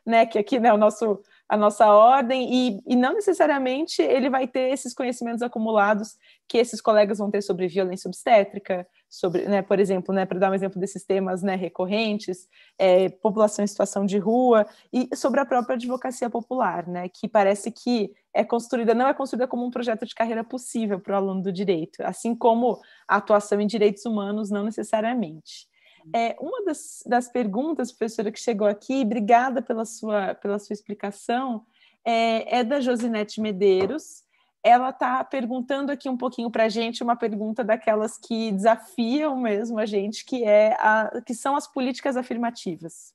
né? Que aqui né, o nosso a nossa ordem, e, e não necessariamente ele vai ter esses conhecimentos acumulados que esses colegas vão ter sobre violência obstétrica, sobre, né, por exemplo, né, para dar um exemplo desses temas né, recorrentes, é, população em situação de rua, e sobre a própria advocacia popular, né, que parece que é construída, não é construída como um projeto de carreira possível para o aluno do direito, assim como a atuação em direitos humanos não necessariamente. É, uma das, das perguntas, professora, que chegou aqui, obrigada pela sua, pela sua explicação, é, é da Josinete Medeiros. Ela está perguntando aqui um pouquinho para a gente uma pergunta daquelas que desafiam mesmo a gente, que, é a, que são as políticas afirmativas.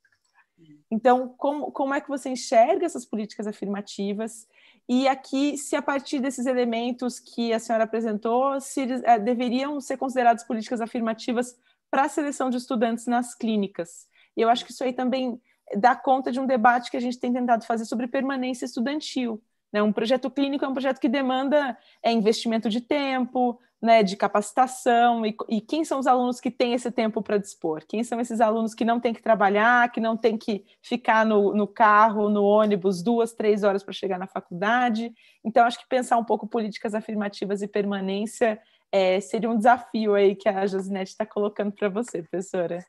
Então, como, como é que você enxerga essas políticas afirmativas? E aqui, se a partir desses elementos que a senhora apresentou, se é, deveriam ser consideradas políticas afirmativas para a seleção de estudantes nas clínicas. E eu acho que isso aí também dá conta de um debate que a gente tem tentado fazer sobre permanência estudantil. Né? Um projeto clínico é um projeto que demanda é, investimento de tempo, né, de capacitação, e, e, quem são os alunos que têm esse tempo para dispor? Quem são esses alunos que não têm que trabalhar, que não têm que ficar no, no carro, no ônibus, duas, três horas para chegar na faculdade? Então, acho que pensar um pouco políticas afirmativas e permanência é, seria um desafio aí que a Josinete está colocando para você, professora.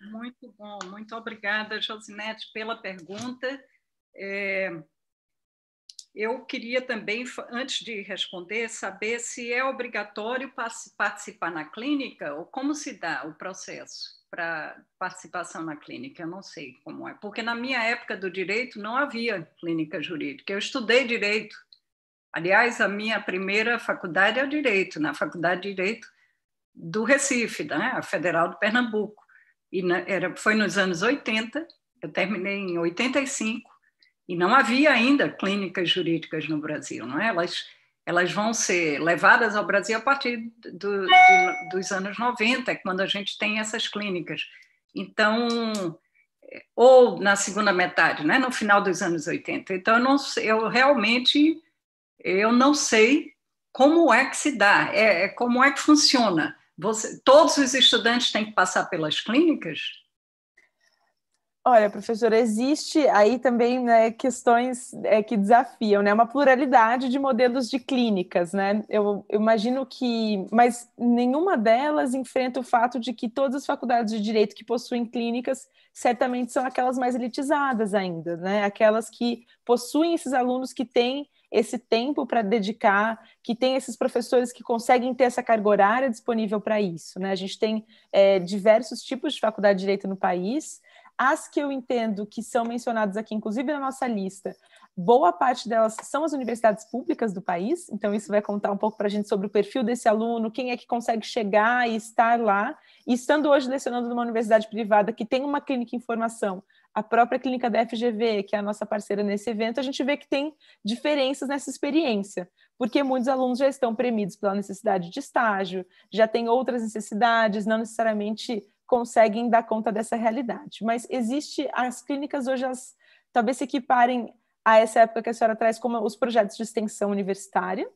Muito bom, muito obrigada, Josinete, pela pergunta. É, eu queria também, antes de responder, saber se é obrigatório participar na clínica ou como se dá o processo para participação na clínica. Eu não sei como é, porque na minha época do direito não havia clínica jurídica. Eu estudei direito Aliás, a minha primeira faculdade é o Direito, na Faculdade de Direito do Recife, né? a Federal de Pernambuco. E na, era, foi nos anos 80, eu terminei em 85, e não havia ainda clínicas jurídicas no Brasil. Não é? elas, elas vão ser levadas ao Brasil a partir do, dos anos 90, quando a gente tem essas clínicas. Então, ou na segunda metade, né? no final dos anos 80. Então, eu, não, eu realmente eu não sei como é que se dá? É, é, como é que funciona? Você, todos os estudantes têm que passar pelas clínicas? Olha, professora, existe aí também né, questões é, que desafiam, né? Uma pluralidade de modelos de clínicas, né? Eu, eu, imagino que, mas nenhuma delas enfrenta o fato de que todas as faculdades de direito que possuem clínicas certamente são aquelas mais elitizadas ainda, né? Aquelas que possuem esses alunos que têm esse tempo para dedicar, que tem esses professores que conseguem ter essa carga horária disponível para isso, né? A gente tem é, diversos tipos de faculdade de direito no país as que eu entendo que são mencionadas aqui, inclusive na nossa lista, boa parte delas são as universidades públicas do país, então isso vai contar um pouco para a gente sobre o perfil desse aluno, quem é que consegue chegar e estar lá. E estando hoje lecionando numa universidade privada que tem uma clínica em formação, a própria clínica da FGV, que é a nossa parceira nesse evento, a gente vê que tem diferenças nessa experiência, porque muitos alunos já estão premidos pela necessidade de estágio, já têm outras necessidades, não necessariamente conseguem dar conta dessa realidade. Mas existe, as clínicas hoje, talvez se equiparem a essa época que a senhora traz como os projetos de extensão universitária,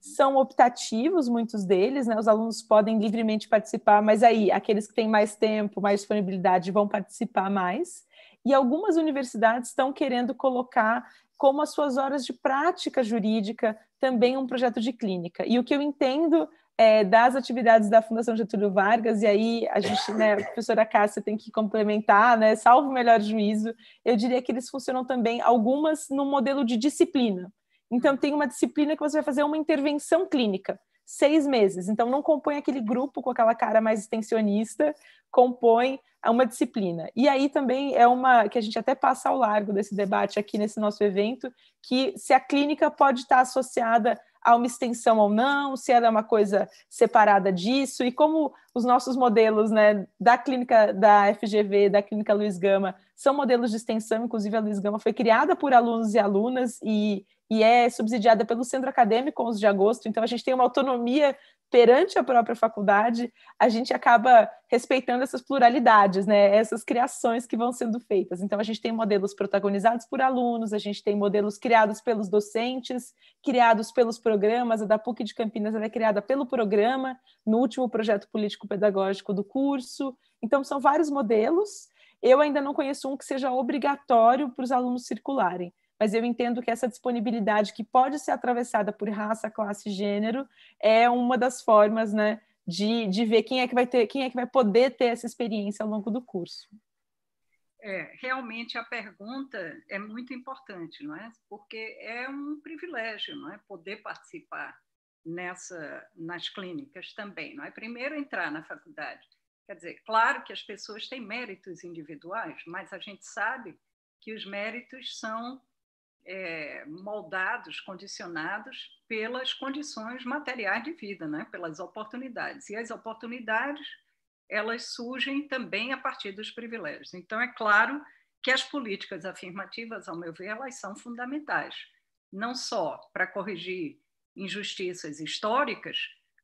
são optativos, muitos deles, né? Os alunos podem livremente participar, mas aí aqueles que têm mais tempo, mais disponibilidade vão participar mais. E algumas universidades estão querendo colocar como as suas horas de prática jurídica também um projeto de clínica. E o que eu entendo é, das atividades da Fundação Getúlio Vargas, e aí a gente, né, a professora Cássia tem que complementar, né, salvo o melhor juízo, eu diria que eles funcionam também, algumas no modelo de disciplina. Então, tem uma disciplina que você vai fazer uma intervenção clínica, seis meses. Então, não compõe aquele grupo com aquela cara mais extensionista, compõe uma disciplina. E aí também é uma que a gente até passa ao largo desse debate aqui nesse nosso evento, que se a clínica pode estar associada a uma extensão ou não, se ela é uma coisa separada disso, e como os nossos modelos né, da clínica da FGV, da clínica Luiz Gama, são modelos de extensão, inclusive a Luiz Gama foi criada por alunos e alunas e, e é subsidiada pelo Centro Acadêmico 11 de Agosto, então a gente tem uma autonomia perante a própria faculdade, a gente acaba respeitando essas pluralidades, né? Essas criações que vão sendo feitas. Então, a gente tem modelos protagonizados por alunos, a gente tem modelos criados pelos docentes, criados pelos programas. A da PUC de Campinas é criada pelo programa, no último projeto político-pedagógico do curso. Então, são vários modelos. Eu ainda não conheço um que seja obrigatório para os alunos circularem mas eu entendo que essa disponibilidade que pode ser atravessada por raça, classe e gênero é uma das formas, né, de, de ver quem é que vai ter, quem é que vai poder ter essa experiência ao longo do curso. É, realmente a pergunta é muito importante, não é? Porque é um privilégio, não é, poder participar nessa nas clínicas também, não é? Primeiro entrar na faculdade. Quer dizer, claro que as pessoas têm méritos individuais, mas a gente sabe que os méritos são é, moldados, condicionados pelas condições materiais de vida, né? pelas oportunidades. E as oportunidades, elas surgem também a partir dos privilégios. Então, é claro que as políticas afirmativas, ao meu ver, elas são fundamentais, não só para corrigir injustiças históricas,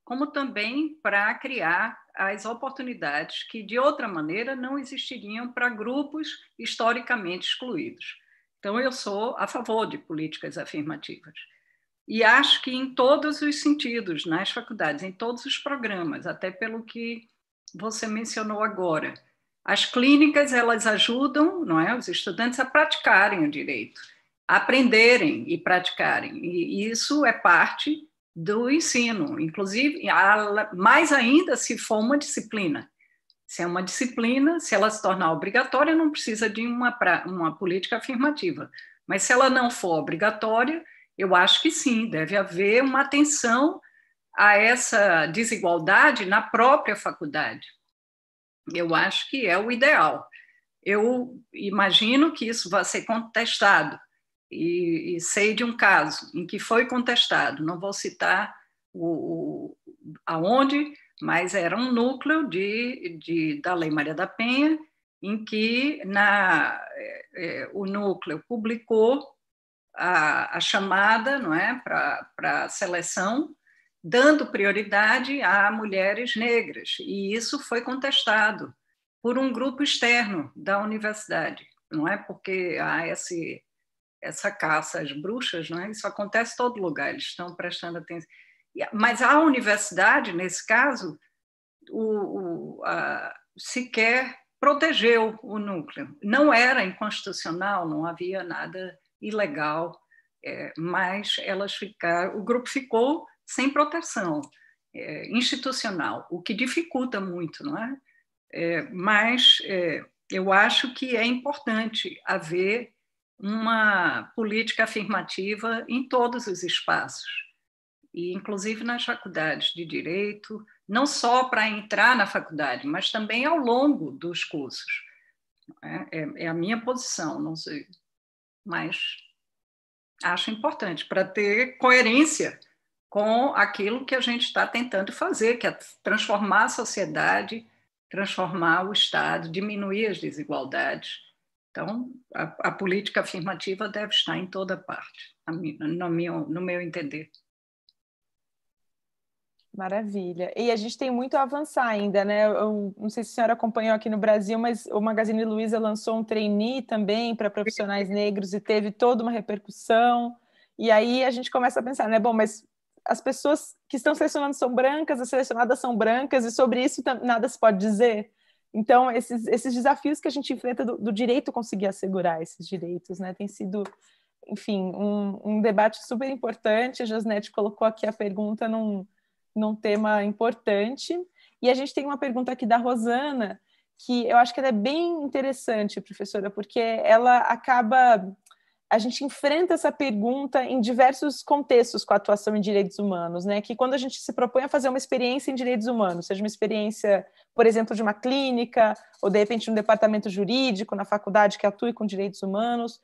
como também para criar as oportunidades que, de outra maneira, não existiriam para grupos historicamente excluídos. Então, eu sou a favor de políticas afirmativas. E acho que em todos os sentidos, nas faculdades, em todos os programas, até pelo que você mencionou agora. As clínicas, elas ajudam não é, os estudantes a praticarem o direito, a aprenderem e praticarem. E isso é parte do ensino, inclusive, mais ainda se for uma disciplina. Se é uma disciplina, se ela se tornar obrigatória, não precisa de uma, uma política afirmativa. Mas se ela não for obrigatória, eu acho que sim, deve haver uma atenção a essa desigualdade na própria faculdade. Eu acho que é o ideal. Eu imagino que isso vai ser contestado, e, e sei de um caso em que foi contestado, não vou citar o, o aonde, mas era um núcleo de, de, da Lei Maria da Penha, em que na, é, é o núcleo publicou a, a chamada não é, para a seleção, dando prioridade a mulheres negras, e isso foi contestado por um grupo externo da universidade, não é? Porque há esse, essa caça às bruxas, não é? Isso acontece em todo lugar, eles estão prestando atenção. Mas a universidade, nesse caso, o, o, a, sequer protegeu o núcleo. Não era inconstitucional, não havia nada ilegal, é, mas elas ficaram, o grupo ficou sem proteção é, institucional, o que dificulta muito, não é? é mas é, eu acho que é importante haver uma política afirmativa em todos os espaços, e inclusive nas faculdades de direito, não só para entrar na faculdade, mas também ao longo dos cursos. É, é, é a minha posição, não sei, mas acho importante para ter coerência com aquilo que a gente está tentando fazer, que é transformar a sociedade, transformar o Estado, diminuir as desigualdades. Então, a, a política afirmativa deve estar em toda parte, no meu, no meu entender. Maravilha. E a gente tem muito a avançar ainda, né? Eu não sei se a senhora acompanhou aqui no Brasil, mas o Magazine Luiza lançou um trainee também para profissionais negros e teve toda uma repercussão. E aí a gente começa a pensar, né? Bom, mas as pessoas que estão selecionando são brancas, as selecionadas são brancas, e sobre isso nada se pode dizer. Então, esses, esses desafios que a gente enfrenta do, do direito conseguir assegurar esses direitos, né? Tem sido, enfim, um, um debate super importante. A Josnete colocou aqui a pergunta num num tema importante. E a gente tem uma pergunta aqui da Rosana, que eu acho que ela é bem interessante, professora, porque ela acaba. A gente enfrenta essa pergunta em diversos contextos com a atuação em direitos humanos, né? Que quando a gente se propõe a fazer uma experiência em direitos humanos, seja uma experiência, por exemplo, de uma clínica, ou de repente um departamento jurídico na faculdade que atue com direitos humanos,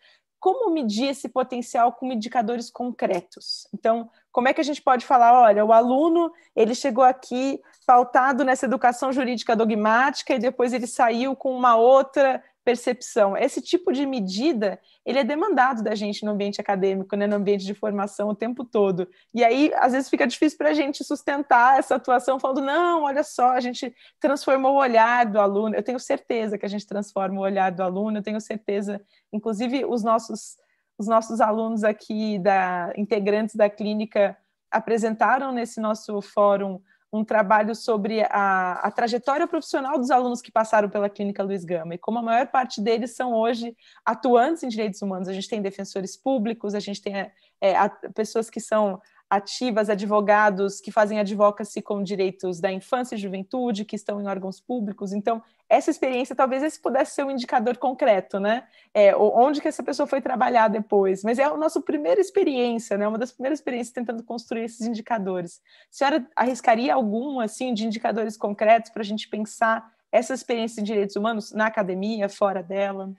como medir esse potencial com indicadores concretos? Então, como é que a gente pode falar, olha, o aluno, ele chegou aqui pautado nessa educação jurídica dogmática e depois ele saiu com uma outra percepção. Esse tipo de medida, ele é demandado da gente no ambiente acadêmico, né, no ambiente de formação o tempo todo. E aí, às vezes, fica difícil para a gente sustentar essa atuação, falando, não, olha só, a gente transformou o olhar do aluno. Eu tenho certeza que a gente transforma o olhar do aluno, eu tenho certeza, inclusive, os nossos, os nossos alunos aqui, da integrantes da clínica, apresentaram nesse nosso fórum um trabalho sobre a, a, trajetória profissional dos alunos que passaram pela Clínica Luiz Gama e como a maior parte deles são hoje atuantes em direitos humanos. A gente tem defensores públicos, a gente tem é, a, pessoas que são ativas, advogados que fazem advocacy com direitos da infância e juventude, que estão em órgãos públicos. Então, essa experiência talvez esse pudesse ser um indicador concreto, né? É, onde que essa pessoa foi trabalhar depois. Mas é a nossa primeira experiência, né? Uma das primeiras experiências tentando construir esses indicadores. A senhora arriscaria algum, assim, de indicadores concretos para a gente pensar essa experiência em direitos humanos na academia, fora dela?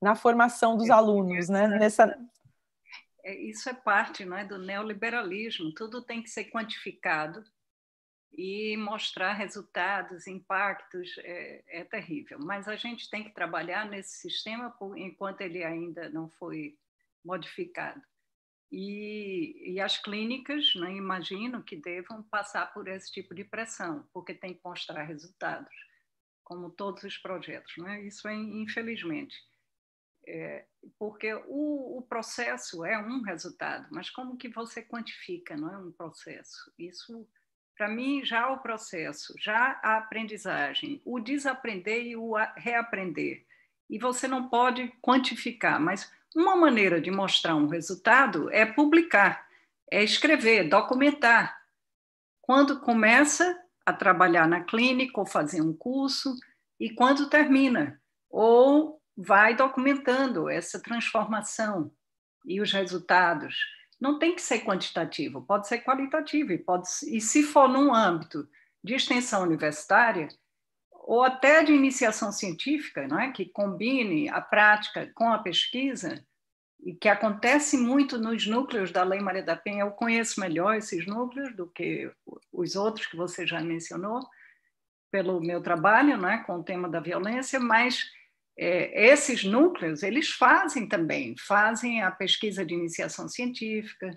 Na formação dos alunos, né? Nessa, é, isso é parte não é, do neoliberalismo, tudo tem que ser quantificado e mostrar resultados, impactos, é, é terrível. Mas a gente tem que trabalhar nesse sistema por, enquanto ele ainda não foi modificado. E, e, as clínicas, né, imagino que devam passar por esse tipo de pressão, porque tem que mostrar resultados, como todos os projetos. Né? Isso é infelizmente. É, porque o, o, processo é um resultado, mas como que você quantifica, não é um processo? Isso, para mim, já o processo, já a aprendizagem, o desaprender e o reaprender. E você não pode quantificar, mas uma maneira de mostrar um resultado é publicar, é escrever, documentar. Quando começa a trabalhar na clínica ou fazer um curso e quando termina, ou vai documentando essa transformação e os resultados. Não tem que ser quantitativo, pode ser qualitativo, e, pode, e se for num âmbito de extensão universitária, ou até de iniciação científica, não é? que combine a prática com a pesquisa, e que acontece muito nos núcleos da Lei Maria da Penha. Eu conheço melhor esses núcleos do que os outros que você já mencionou, pelo meu trabalho né, com o tema da violência, mas é, esses núcleos eles fazem também, fazem a pesquisa de iniciação científica,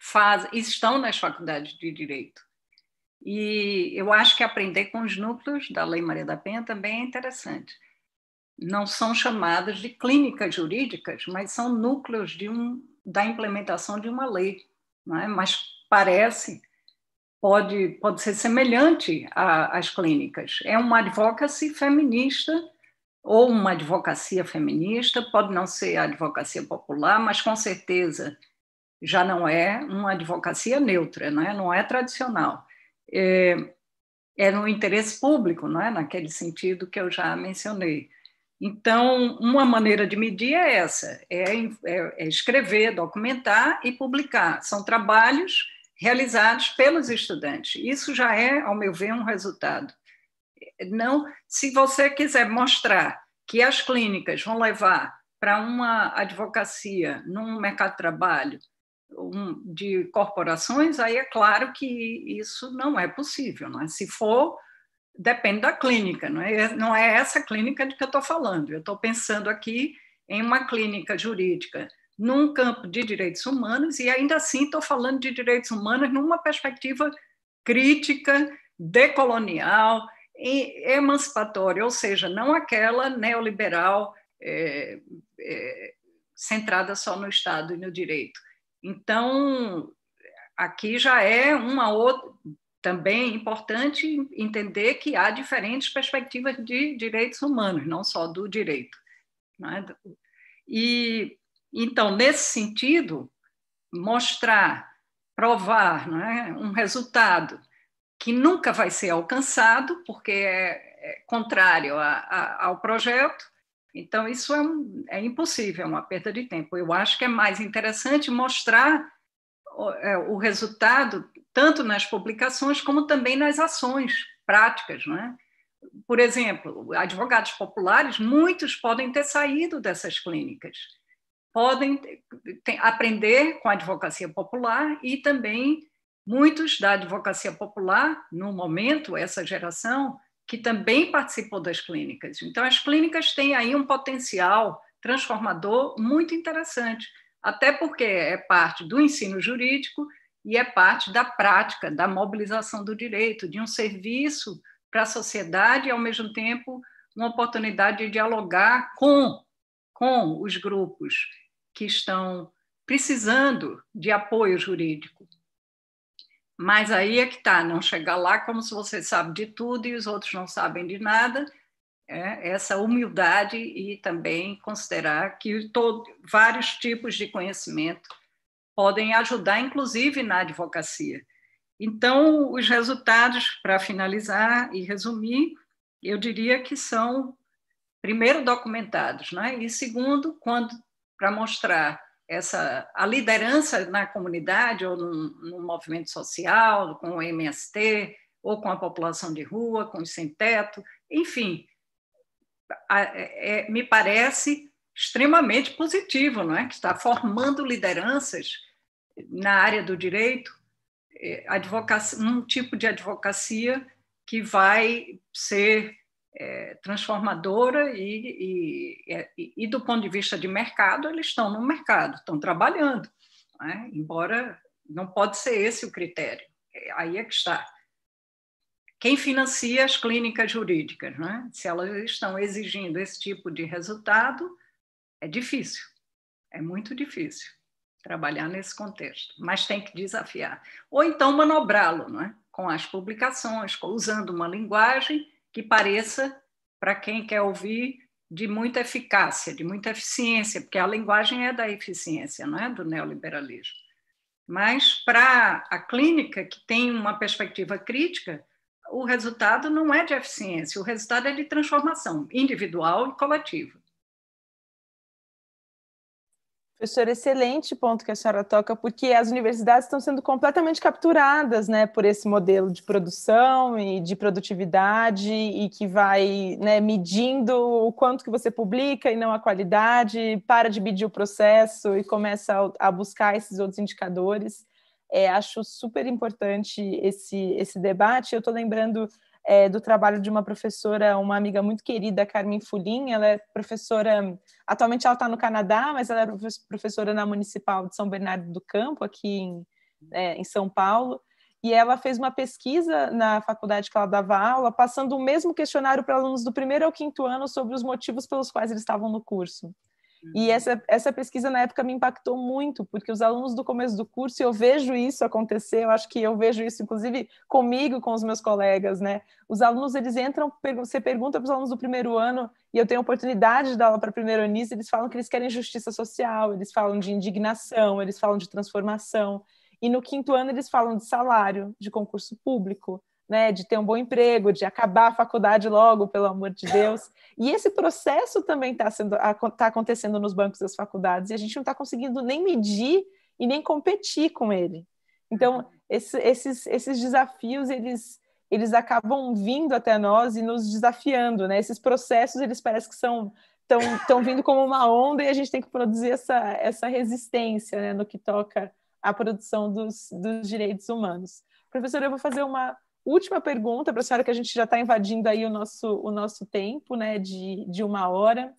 faz, estão nas faculdades de direito. E eu acho que aprender com os núcleos da Lei Maria da Penha também é interessante. Não são chamadas de clínicas jurídicas, mas são núcleos de um, da implementação de uma lei. não é? mas parece, pode, pode ser semelhante às clínicas. É uma advocacy feminista ou uma advocacia feminista, pode não ser a advocacia popular, mas com certeza já não é uma advocacia neutra, não é, não é tradicional. É, é no interesse público, não é? naquele sentido que eu já mencionei. Então, uma maneira de medir é essa: é, é, é escrever, documentar e publicar. São trabalhos realizados pelos estudantes. Isso já é, ao meu ver, um resultado. Não, se você quiser mostrar que as clínicas vão levar para uma advocacia num mercado de trabalho um, de corporações, aí é claro que isso não é possível. Não é? Se for, depende da clínica, não é, não é essa clínica de que eu estou falando. Eu estou pensando aqui em uma clínica jurídica num campo de direitos humanos e ainda assim estou falando de direitos humanos numa perspectiva crítica, decolonial, emancipatória, ou seja, não aquela neoliberal é, é, centrada só no Estado e no direito. Então, aqui já é uma outra. Também importante entender que há diferentes perspectivas de direitos humanos, não só do direito. É? E, então, nesse sentido, mostrar, provar é? um resultado que nunca vai ser alcançado, porque é, é contrário a, a, ao projeto, então, isso é, um, é impossível, é uma perda de tempo. Eu acho que é mais interessante mostrar o, é, o resultado, tanto nas publicações, como também nas ações práticas. Não é? Por exemplo, advogados populares, muitos podem ter saído dessas clínicas, podem ter, aprender com a advocacia popular e também muitos da advocacia popular, no momento, essa geração, que também participou das clínicas. Então, as clínicas têm aí um potencial transformador muito interessante, até porque é parte do ensino jurídico e é parte da prática, da mobilização do direito, de um serviço para a sociedade e, ao mesmo tempo, uma oportunidade de dialogar com, com os grupos que estão precisando de apoio jurídico. Mas aí é que está, não chegar lá como se você sabe de tudo e os outros não sabem de nada. É, essa humildade e também considerar que todo, vários tipos de conhecimento podem ajudar, inclusive na advocacia. Então, os resultados, para finalizar e resumir, eu diria que são, primeiro, documentados, né? e segundo, quando para mostrar essa a liderança na comunidade ou no movimento social, com o MST, ou com a população de rua, com os sem-teto, enfim, é, é, me parece extremamente positivo, não é? Que está formando lideranças na área do direito, é, advocacia, um tipo de advocacia que vai ser é, transformadora e, e, e, e, do ponto de vista de mercado, eles estão no mercado, estão trabalhando, né? embora não pode ser esse o critério. É, aí é que está. Quem financia as clínicas jurídicas? Né? Se elas estão exigindo esse tipo de resultado, é difícil, é muito difícil trabalhar nesse contexto, mas tem que desafiar. Ou então manobrá-lo, é? com as publicações, usando uma linguagem que pareça, para quem quer ouvir, de muita eficácia, de muita eficiência, porque a linguagem é da eficiência, não é do neoliberalismo. Mas para a clínica, que tem uma perspectiva crítica, o resultado não é de eficiência, o resultado é de transformação individual e coletiva. Professor, excelente ponto que a senhora toca, porque as universidades estão sendo completamente capturadas né, por esse modelo de produção e de produtividade e que vai né, medindo o quanto que você publica e não a qualidade, para de medir o processo e começa a, buscar esses outros indicadores. É, acho super importante esse, esse debate. Eu estou lembrando é, do trabalho de uma professora, uma amiga muito querida, Carmen Fulim. Ela é professora, atualmente ela está no Canadá, mas ela é professora na Municipal de São Bernardo do Campo, aqui em, é, em São Paulo. E ela fez uma pesquisa na faculdade que ela dava aula, passando o mesmo questionário para alunos do primeiro ao quinto ano sobre os motivos pelos quais eles estavam no curso. E essa, essa pesquisa na época me impactou muito, porque os alunos do começo do curso, eu vejo isso acontecer, eu acho que eu vejo isso, inclusive, comigo, com os meus colegas, né? Os alunos, eles entram, você pergunta para os alunos do primeiro ano, e eu tenho oportunidade de dar aula para primeiro anistas, eles falam que eles querem justiça social, eles falam de indignação, eles falam de transformação. E no quinto ano, eles falam de salário, de concurso público, né, de ter um bom emprego, de acabar a faculdade logo, pelo amor de Deus. E esse processo também está tá acontecendo nos bancos das faculdades e a gente não está conseguindo nem medir e nem competir com ele. Então, esse, esses, esses desafios, eles, eles acabam vindo até nós e nos desafiando, né? Esses processos, eles parecem que são estão vindo como uma onda e a gente tem que produzir essa, essa resistência né, no que toca à produção dos, dos direitos humanos. Professora, eu vou fazer uma, última pergunta para a senhora, que a gente já está invadindo aí o nosso, o nosso tempo, né, de, de uma hora.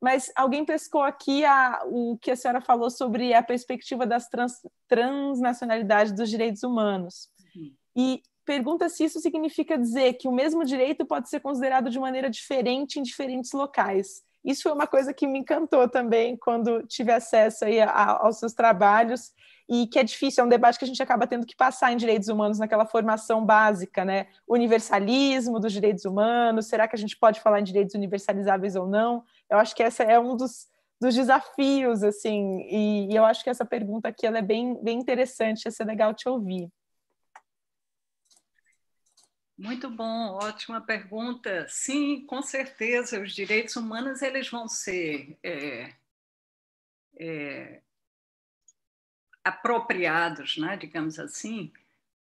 Mas alguém pescou aqui a, o que a senhora falou sobre a perspectiva das trans, transnacionalidades dos direitos humanos. Uhum. E pergunta se isso significa dizer que o mesmo direito pode ser considerado de maneira diferente em diferentes locais. Isso foi uma coisa que me encantou também quando tive acesso aí a, aos seus trabalhos e que é difícil, é um debate que a gente acaba tendo que passar em direitos humanos naquela formação básica, né? Universalismo dos direitos humanos, será que a gente pode falar em direitos universalizáveis ou não? Eu acho que essa é um dos, dos desafios, assim, e, e, eu acho que essa pergunta aqui ela é bem, bem interessante, ia ser legal te ouvir. Muito bom, ótima pergunta. Sim, com certeza, os direitos humanos eles vão ser é, é, apropriados, né, digamos assim,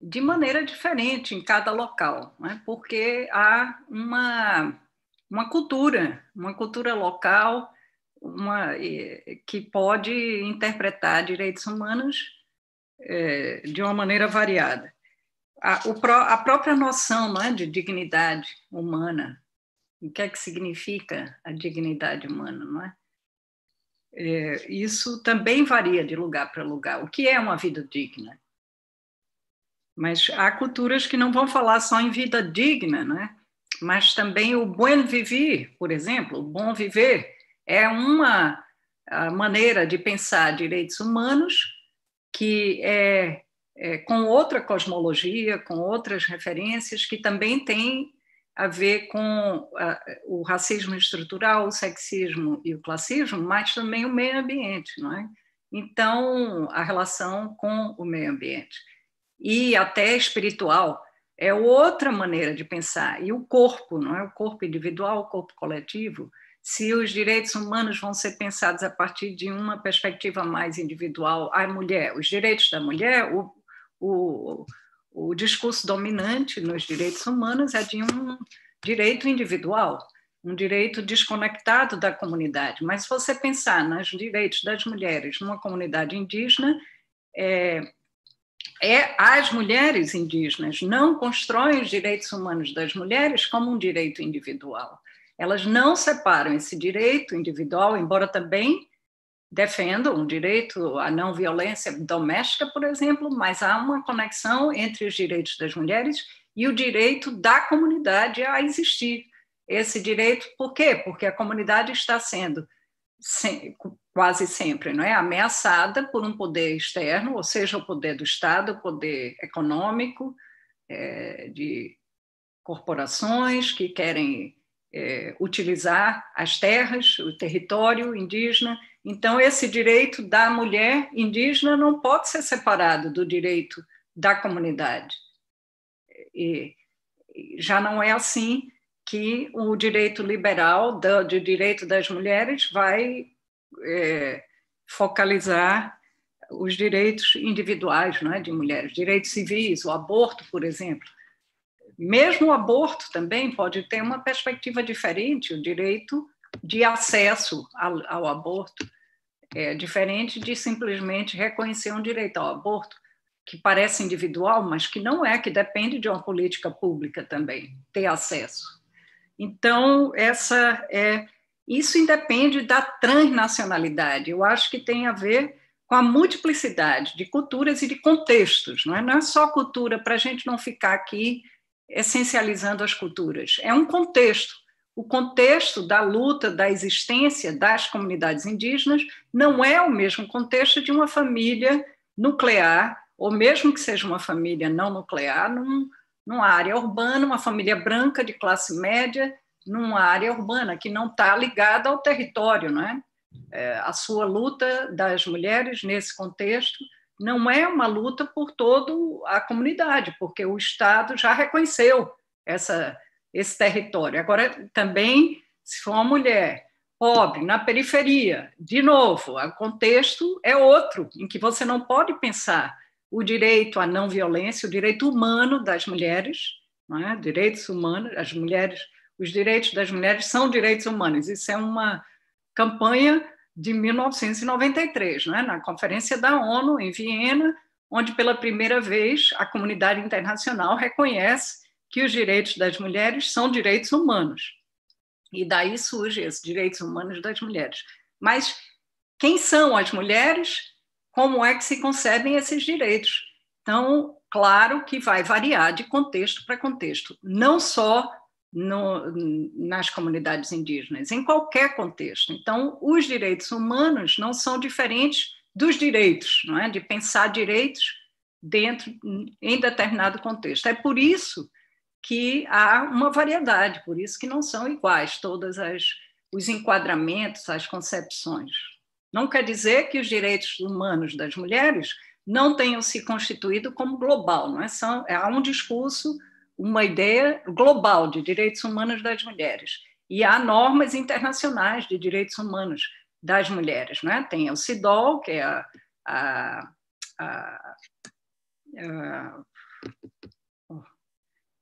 de maneira diferente em cada local, né, porque há uma, uma cultura, uma cultura local uma, que pode interpretar direitos humanos é, de uma maneira variada. A, o, a própria noção né, de dignidade humana, o que é que significa a dignidade humana, não é? É, isso também varia de lugar para lugar. O que é uma vida digna? Mas há culturas que não vão falar só em vida digna, né? mas também o buen vivir, por exemplo, o bom viver, é uma maneira de pensar direitos humanos que é, é com outra cosmologia, com outras referências, que também tem a ver com o racismo estrutural, o sexismo e o classismo, mas também o meio ambiente, não é? Então, a relação com o meio ambiente. E até espiritual é outra maneira de pensar. E o corpo, não é? O corpo individual, o corpo coletivo. Se os direitos humanos vão ser pensados a partir de uma perspectiva mais individual, a mulher, os direitos da mulher, o, o o discurso dominante nos direitos humanos é de um direito individual, um direito desconectado da comunidade. Mas se você pensar nos direitos das mulheres numa comunidade indígena, é, é, as mulheres indígenas não constroem os direitos humanos das mulheres como um direito individual. Elas não separam esse direito individual, embora também defendo um direito à não violência doméstica, por exemplo, mas há uma conexão entre os direitos das mulheres e o direito da comunidade a existir. Esse direito, por quê? Porque a comunidade está sendo quase sempre não é ameaçada por um poder externo, ou seja, o poder do Estado, o poder econômico, é, de corporações que querem é, utilizar as terras, o território indígena então, esse direito da mulher indígena não pode ser separado do direito da comunidade. E já não é assim que o direito liberal do, do direito das mulheres vai é, focalizar os direitos individuais não é, de mulheres, direitos civis, o aborto, por exemplo. Mesmo o aborto também pode ter uma perspectiva diferente, o direito de acesso ao, ao aborto, é diferente de simplesmente reconhecer um direito ao aborto, que parece individual, mas que não é, que depende de uma política pública também, ter acesso. Então, essa é isso independe da transnacionalidade. Eu acho que tem a ver com a multiplicidade de culturas e de contextos. Não é, não é só cultura para a gente não ficar aqui essencializando as culturas. É um contexto o contexto da luta, da existência das comunidades indígenas não é o mesmo contexto de uma família nuclear, ou mesmo que seja uma família não nuclear, num, numa área urbana, uma família branca de classe média, numa área urbana que não está ligada ao território, não é? é? A sua luta das mulheres nesse contexto não é uma luta por toda a comunidade, porque o Estado já reconheceu essa, esse território. Agora, também, se for uma mulher pobre, na periferia, de novo, o contexto é outro, em que você não pode pensar o direito à não violência, o direito humano das mulheres, é? direitos humanos, as mulheres, os direitos das mulheres são direitos humanos. Isso é uma campanha de 1993, não é? na Conferência da ONU em Viena, onde pela primeira vez a comunidade internacional reconhece que os direitos das mulheres são direitos humanos. E daí surge esses direitos humanos das mulheres. Mas quem são as mulheres? como é que se concebem esses direitos. Então, claro que vai variar de contexto para contexto, não só no, nas comunidades indígenas, em qualquer contexto. Então, os direitos humanos não são diferentes dos direitos, não é? De pensar direitos dentro em determinado contexto. É por isso que há uma variedade, por isso que não são iguais todas as os enquadramentos, as concepções. Não quer dizer que os direitos humanos das mulheres não tenham se constituído como global, não é? São, há um discurso, uma ideia global de direitos humanos das mulheres. E há normas internacionais de direitos humanos das mulheres. Não é? Tem o CIDOL, que é a, a, a, a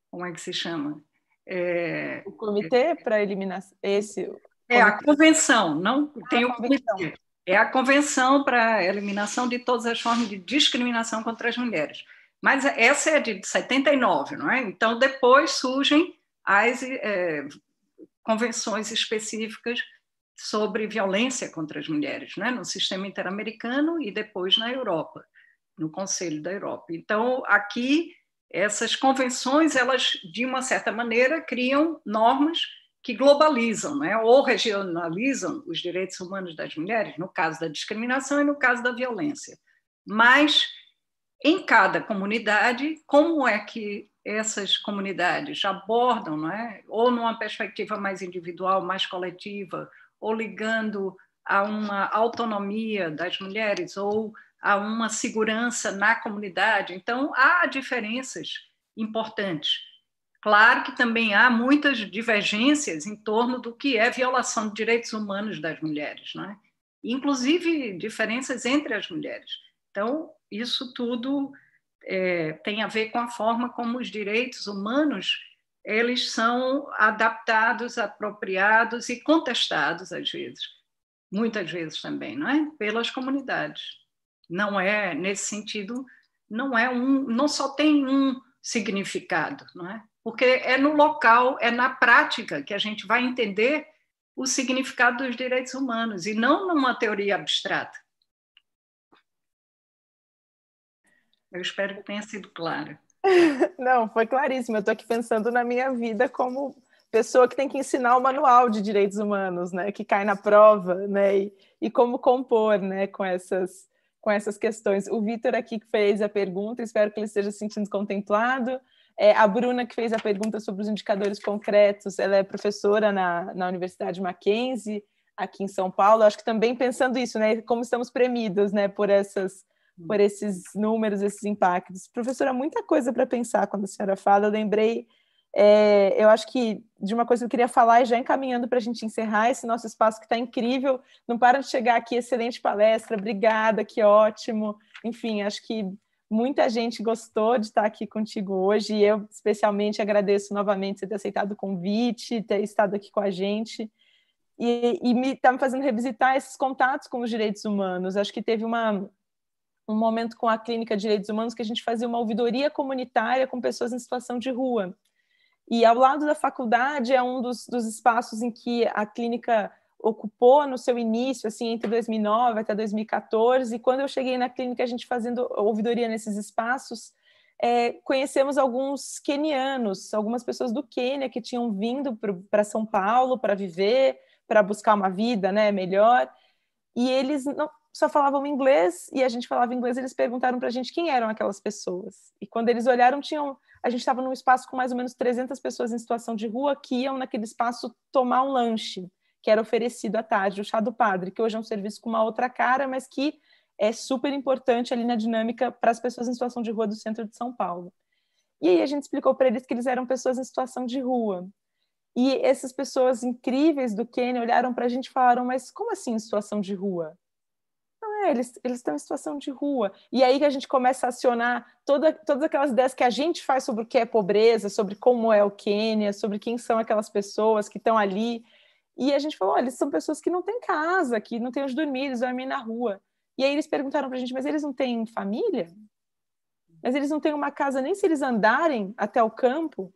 como é que se chama? É, o comitê para eliminar esse. É a convenção, não tem o comitê é a Convenção para a Eliminação de Todas as Formas de Discriminação contra as Mulheres. Mas essa é de 79, não é? Então, depois surgem as é, convenções específicas sobre violência contra as mulheres, né? no sistema interamericano e depois na Europa, no Conselho da Europa. Então, aqui, essas convenções, elas, de uma certa maneira, criam normas que globalizam né, ou regionalizam os direitos humanos das mulheres, no caso da discriminação e no caso da violência. Mas, em cada comunidade, como é que essas comunidades abordam, é? ou numa perspectiva mais individual, mais coletiva, ou ligando a uma autonomia das mulheres, ou a uma segurança na comunidade. Então, há diferenças importantes Claro que também há muitas divergências em torno do que é violação de direitos humanos das mulheres, não é? inclusive diferenças entre as mulheres. Então, isso tudo é, tem a ver com a forma como os direitos humanos eles são adaptados, apropriados e contestados às vezes, muitas vezes também, não é? Pelas comunidades. Não é nesse sentido, não é um, não só tem um significado, não é? porque é no local, é na prática que a gente vai entender o significado dos direitos humanos e não numa teoria abstrata. Eu espero que tenha sido clara. Não, foi claríssimo. Eu estou aqui pensando na minha vida como pessoa que tem que ensinar o manual de direitos humanos, né, que cai na prova, né, e, e como compor, né, com essas com essas questões. O Vitor aqui que fez a pergunta, espero que ele esteja se sentindo contemplado. É, a Bruna, que fez a pergunta sobre os indicadores concretos, ela é professora na, na Universidade Mackenzie, aqui em São Paulo. Acho que também pensando isso, né? Como estamos premidos, né? Por essas, por esses números, esses impactos. Professora, muita coisa para pensar quando a senhora fala. Eu lembrei, é, eu acho que de uma coisa que eu queria falar e já encaminhando para a gente encerrar esse nosso espaço que está incrível. Não para de chegar aqui, excelente palestra, obrigada, que ótimo. Enfim, acho que Muita gente gostou de estar aqui contigo hoje e eu especialmente agradeço novamente você ter aceitado o convite, ter estado aqui com a gente e, e me me fazendo revisitar esses contatos com os direitos humanos. Acho que teve uma, um momento com a Clínica de Direitos Humanos que a gente fazia uma ouvidoria comunitária com pessoas em situação de rua. E ao lado da faculdade é um dos, dos espaços em que a clínica ocupou no seu início, assim, entre 2009 até 2014, e quando eu cheguei na clínica, a gente fazendo ouvidoria nesses espaços, é, conhecemos alguns quenianos, algumas pessoas do Quênia que tinham vindo para São Paulo para viver, para buscar uma vida né, melhor, e eles não, só falavam inglês e a gente falava inglês. Eles perguntaram para a gente quem eram aquelas pessoas. E quando eles olharam, tinham a gente estava num espaço com mais ou menos 300 pessoas em situação de rua que iam naquele espaço tomar um lanche que era oferecido à tarde, o chá do padre, que hoje é um serviço com uma outra cara, mas que é super importante ali na dinâmica para as pessoas em situação de rua do centro de São Paulo. E aí a gente explicou para eles que eles eram pessoas em situação de rua. E essas pessoas incríveis do Quênia olharam para a gente e falaram: Mas como assim em situação de rua? É, eles, estão em situação de rua. E aí que a gente começa a acionar toda, todas aquelas ideias que a gente faz sobre o que é pobreza, sobre como é o Quênia, sobre quem são aquelas pessoas que estão ali. E a gente falou: olha, são pessoas que não têm casa, que não têm onde dormir, eles dormem na rua. E aí eles perguntaram para a gente, mas eles não têm família? Mas eles não têm uma casa nem se eles andarem até o campo?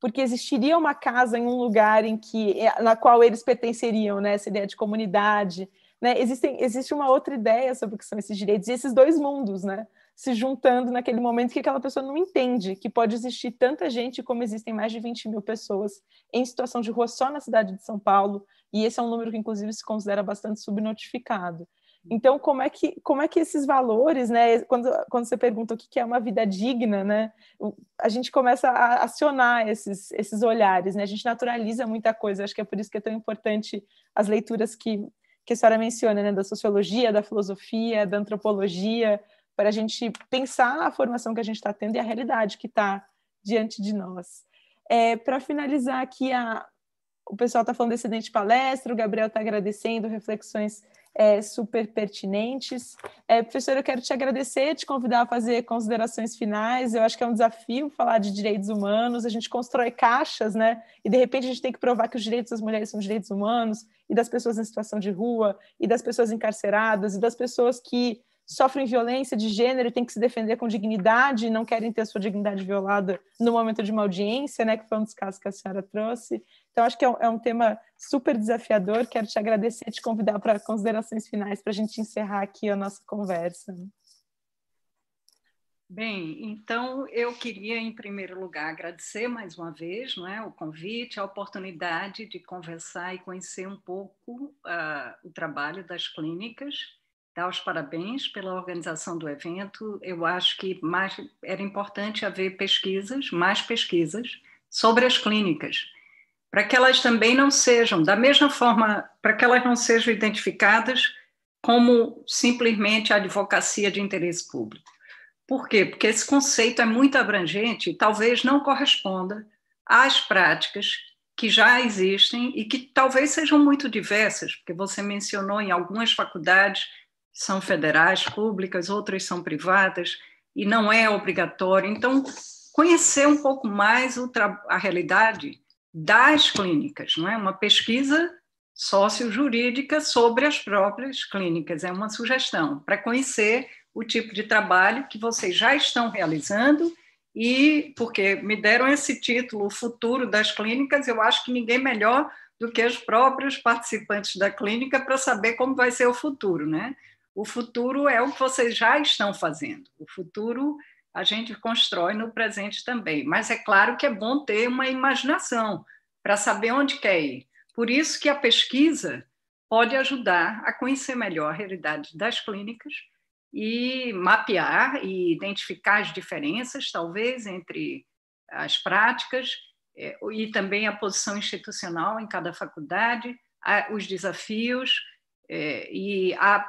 Porque existiria uma casa em um lugar em que na qual eles pertenceriam, né? Essa ideia de comunidade, né? Existem, existe uma outra ideia sobre o que são esses direitos e esses dois mundos, né? Se juntando naquele momento que aquela pessoa não entende que pode existir tanta gente como existem mais de 20 mil pessoas em situação de rua só na cidade de São Paulo, e esse é um número que, inclusive, se considera bastante subnotificado. Então, como é que, como é que esses valores, né, quando, quando você pergunta o que é uma vida digna, né, a gente começa a acionar esses, esses olhares, né, a gente naturaliza muita coisa, acho que é por isso que é tão importante as leituras que, que a senhora menciona, né, da sociologia, da filosofia, da antropologia, para a gente pensar a formação que a gente está tendo e a realidade que está diante de nós. É, para finalizar aqui, a, o pessoal está falando desse excedente palestra, o Gabriel está agradecendo reflexões é, super pertinentes. É, professor, eu quero te agradecer, te convidar a fazer considerações finais. Eu acho que é um desafio falar de direitos humanos. A gente constrói caixas, né? E de repente a gente tem que provar que os direitos das mulheres são direitos humanos, e das pessoas em situação de rua, e das pessoas encarceradas, e das pessoas que sofrem violência de gênero e têm que se defender com dignidade e não querem ter sua dignidade violada no momento de uma audiência, né, que foi um dos casos que a senhora trouxe. Então, acho que é um, é um tema super desafiador. Quero te agradecer e te convidar para considerações finais para a gente encerrar aqui a nossa conversa. Bem, então eu queria, em primeiro lugar, agradecer mais uma vez não é, o convite, a oportunidade de conversar e conhecer um pouco uh, o trabalho das clínicas dar os parabéns pela organização do evento. Eu acho que mais era importante haver pesquisas, mais pesquisas sobre as clínicas, para que elas também não sejam, da mesma forma, para que elas não sejam identificadas como simplesmente a advocacia de interesse público. Por quê? Porque esse conceito é muito abrangente e talvez não corresponda às práticas que já existem e que talvez sejam muito diversas, porque você mencionou em algumas faculdades são federais, públicas, outras são privadas, e não é obrigatório. Então, conhecer um pouco mais a realidade das clínicas, não é? Uma pesquisa sociojurídica sobre as próprias clínicas, é uma sugestão para conhecer o tipo de trabalho que vocês já estão realizando e porque me deram esse título, o futuro das clínicas, eu acho que ninguém melhor do que os próprios participantes da clínica para saber como vai ser o futuro, né? O futuro é o que vocês já estão fazendo. O futuro a gente constrói no presente também. Mas é claro que é bom ter uma imaginação para saber onde quer ir. Por isso que a pesquisa pode ajudar a conhecer melhor a realidade das clínicas e mapear e identificar as diferenças, talvez, entre as práticas é, e também a posição institucional em cada faculdade, os desafios é, e a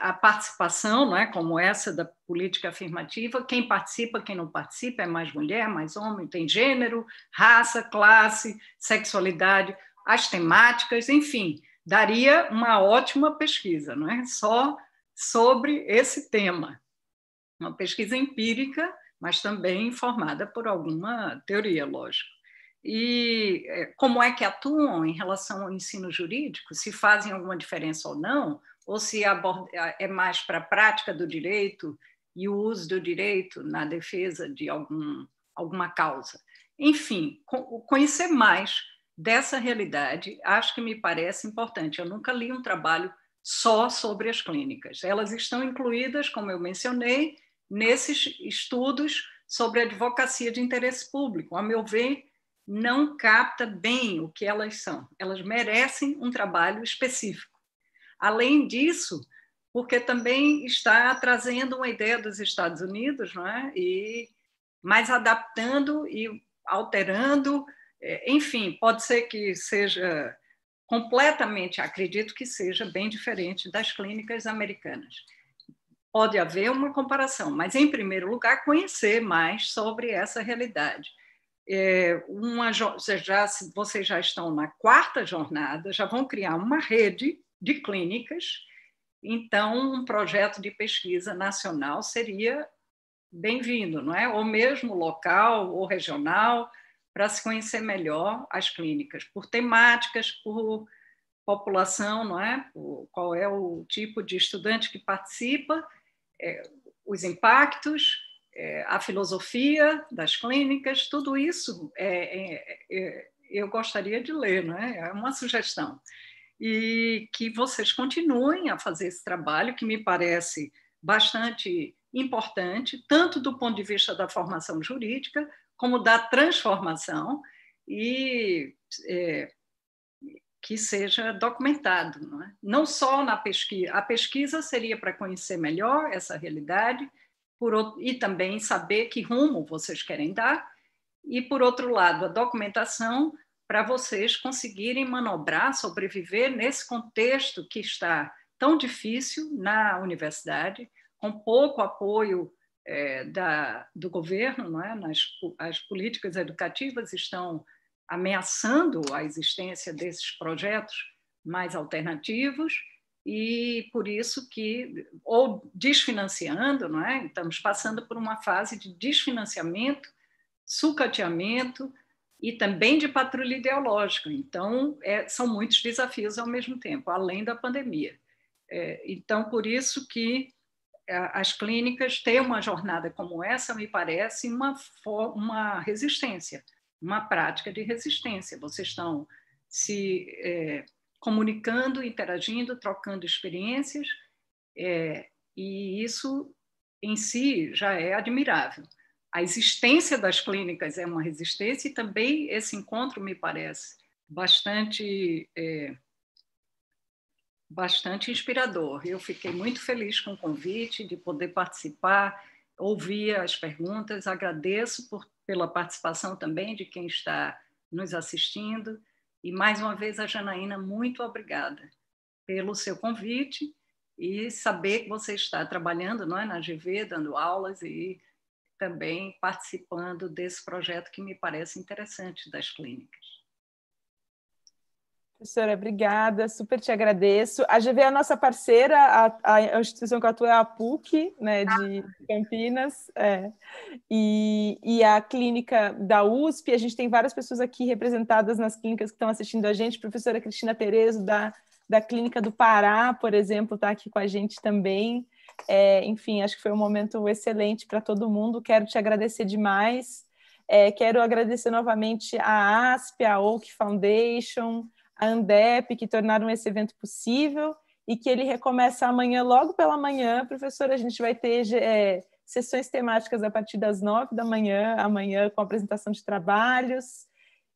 a participação, não é, como essa da política afirmativa, quem participa, quem não participa, é mais mulher, mais homem, tem gênero, raça, classe, sexualidade, as temáticas, enfim, daria uma ótima pesquisa, não é? Só sobre esse tema. Uma pesquisa empírica, mas também informada por alguma teoria, lógico. E é, como é que atuam em relação ao ensino jurídico, se fazem alguma diferença ou não, ou se é mais para a prática do direito e o uso do direito na defesa de algum, alguma causa. Enfim, conhecer mais dessa realidade acho que me parece importante. Eu nunca li um trabalho só sobre as clínicas. Elas estão incluídas, como eu mencionei, nesses estudos sobre advocacia de interesse público. A meu ver, não capta bem o que elas são. Elas merecem um trabalho específico. Além disso, porque também está trazendo uma ideia dos Estados Unidos, não é? E mais adaptando e alterando, é, enfim, pode ser que seja completamente, acredito que seja bem diferente das clínicas americanas. Pode haver uma comparação, mas em primeiro lugar conhecer mais sobre essa realidade. É, uma, já, vocês já estão na quarta jornada, já vão criar uma rede de clínicas, então um projeto de pesquisa nacional seria bem-vindo, não é? Ou mesmo local ou regional, para se conhecer melhor as clínicas, por temáticas, por população, não é? Por qual é o tipo de estudante que participa, é, os impactos, é, a filosofia das clínicas, tudo isso é, é, é, eu gostaria de ler, não é? É uma sugestão. E que vocês continuem a fazer esse trabalho, que me parece bastante importante, tanto do ponto de vista da formação jurídica, como da transformação, e é, que seja documentado. Não, é? não só na pesquisa, a pesquisa seria para conhecer melhor essa realidade e também saber que rumo vocês querem dar, e, por outro lado, a documentação para vocês conseguirem manobrar, sobreviver nesse contexto que está tão difícil na universidade, com pouco apoio é, da, do governo, não é? Nas, as políticas educativas estão ameaçando a existência desses projetos mais alternativos e por isso que ou desfinanciando, não é? Estamos passando por uma fase de desfinanciamento, sucateamento e também de patrulha ideológica. Então, é, são muitos desafios ao mesmo tempo, além da pandemia. É, então, por isso que as clínicas ter uma jornada como essa me parece uma, uma resistência, uma prática de resistência. Vocês estão se é, comunicando, interagindo, trocando experiências, é, e isso em si já é admirável. A existência das clínicas é uma resistência e também esse encontro me parece bastante é, bastante inspirador. Eu fiquei muito feliz com o convite de poder participar, ouvir as perguntas, agradeço por, pela participação também de quem está nos assistindo. E mais uma vez, a Janaína, muito obrigada pelo seu convite e saber que você está trabalhando não é, na GV, dando aulas e também participando desse projeto que me parece interessante das clínicas. Professora, obrigada, super te agradeço. A GV é a nossa parceira, a, a instituição que atua é a PUC, né, de Campinas, é. e, e a clínica da USP, a gente tem várias pessoas aqui representadas nas clínicas que estão assistindo a gente, professora Cristina Terezo, da, da Clínica do Pará, por exemplo, está aqui com a gente também. É, enfim, acho que foi um momento excelente para todo mundo, quero te agradecer demais. É, quero agradecer novamente a ASP, a Oak Foundation, a Andep, que tornaram esse evento possível e que ele recomeça amanhã, logo pela manhã, professora. A gente vai ter é, sessões temáticas a partir das nove da manhã, amanhã, com apresentação de trabalhos.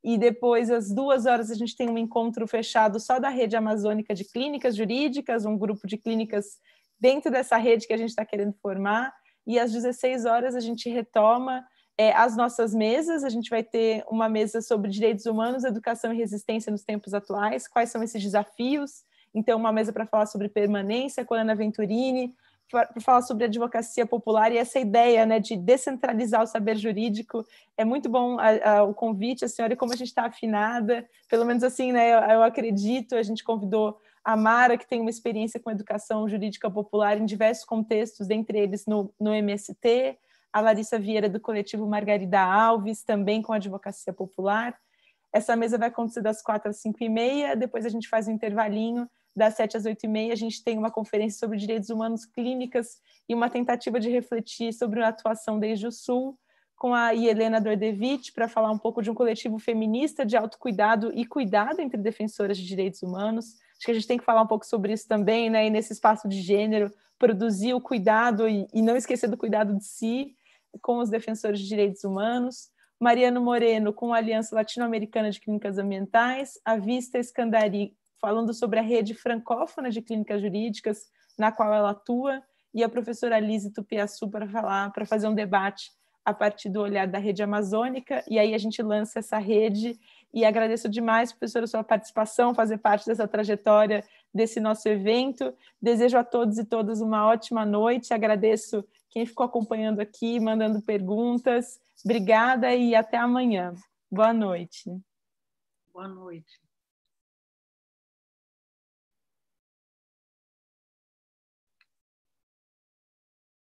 E depois, às duas horas, a gente tem um encontro fechado só da rede amazônica de clínicas jurídicas, um grupo de clínicas dentro dessa rede que a gente está querendo formar. E às 16 horas, a gente retoma é, as nossas mesas. A gente vai ter uma mesa sobre direitos humanos, educação e resistência nos tempos atuais, quais são esses desafios. Então, uma mesa para falar sobre permanência com a Ana Venturini, para falar sobre advocacia popular e essa ideia né, de descentralizar o saber jurídico. É muito bom a, a, o convite, a senhora, e como a gente está afinada, pelo menos assim, né, eu, eu acredito, a gente convidou a Mara, que tem uma experiência com educação jurídica popular em diversos contextos, dentre eles no, no MST, a Larissa Vieira, do coletivo Margarida Alves, também com advocacia popular. Essa mesa vai acontecer das quatro às cinco e meia, depois a gente faz um intervalinho, das sete às oito e meia, a gente tem uma conferência sobre direitos humanos clínicas e uma tentativa de refletir sobre a atuação desde o Sul, com a Helena Dordevich, para falar um pouco de um coletivo feminista de autocuidado e cuidado entre defensoras de direitos humanos. Acho que a gente tem que falar um pouco sobre isso também, né? E nesse espaço de gênero, produzir o cuidado e, e não esquecer do cuidado de si com os defensores de direitos humanos, Mariano Moreno com a Aliança Latino-Americana de Clínicas Ambientais, a Vista Escandari falando sobre a rede francófona de clínicas jurídicas na qual ela atua, e a professora Lise Tupiaçu para falar, para fazer um debate a partir do olhar da rede amazônica, e aí a gente lança essa rede, e agradeço demais, professora, sua participação, fazer parte dessa trajetória desse nosso evento. Desejo a todos e todas uma ótima noite, agradeço quem ficou acompanhando aqui, mandando perguntas. Obrigada e até amanhã. Boa noite. Boa noite.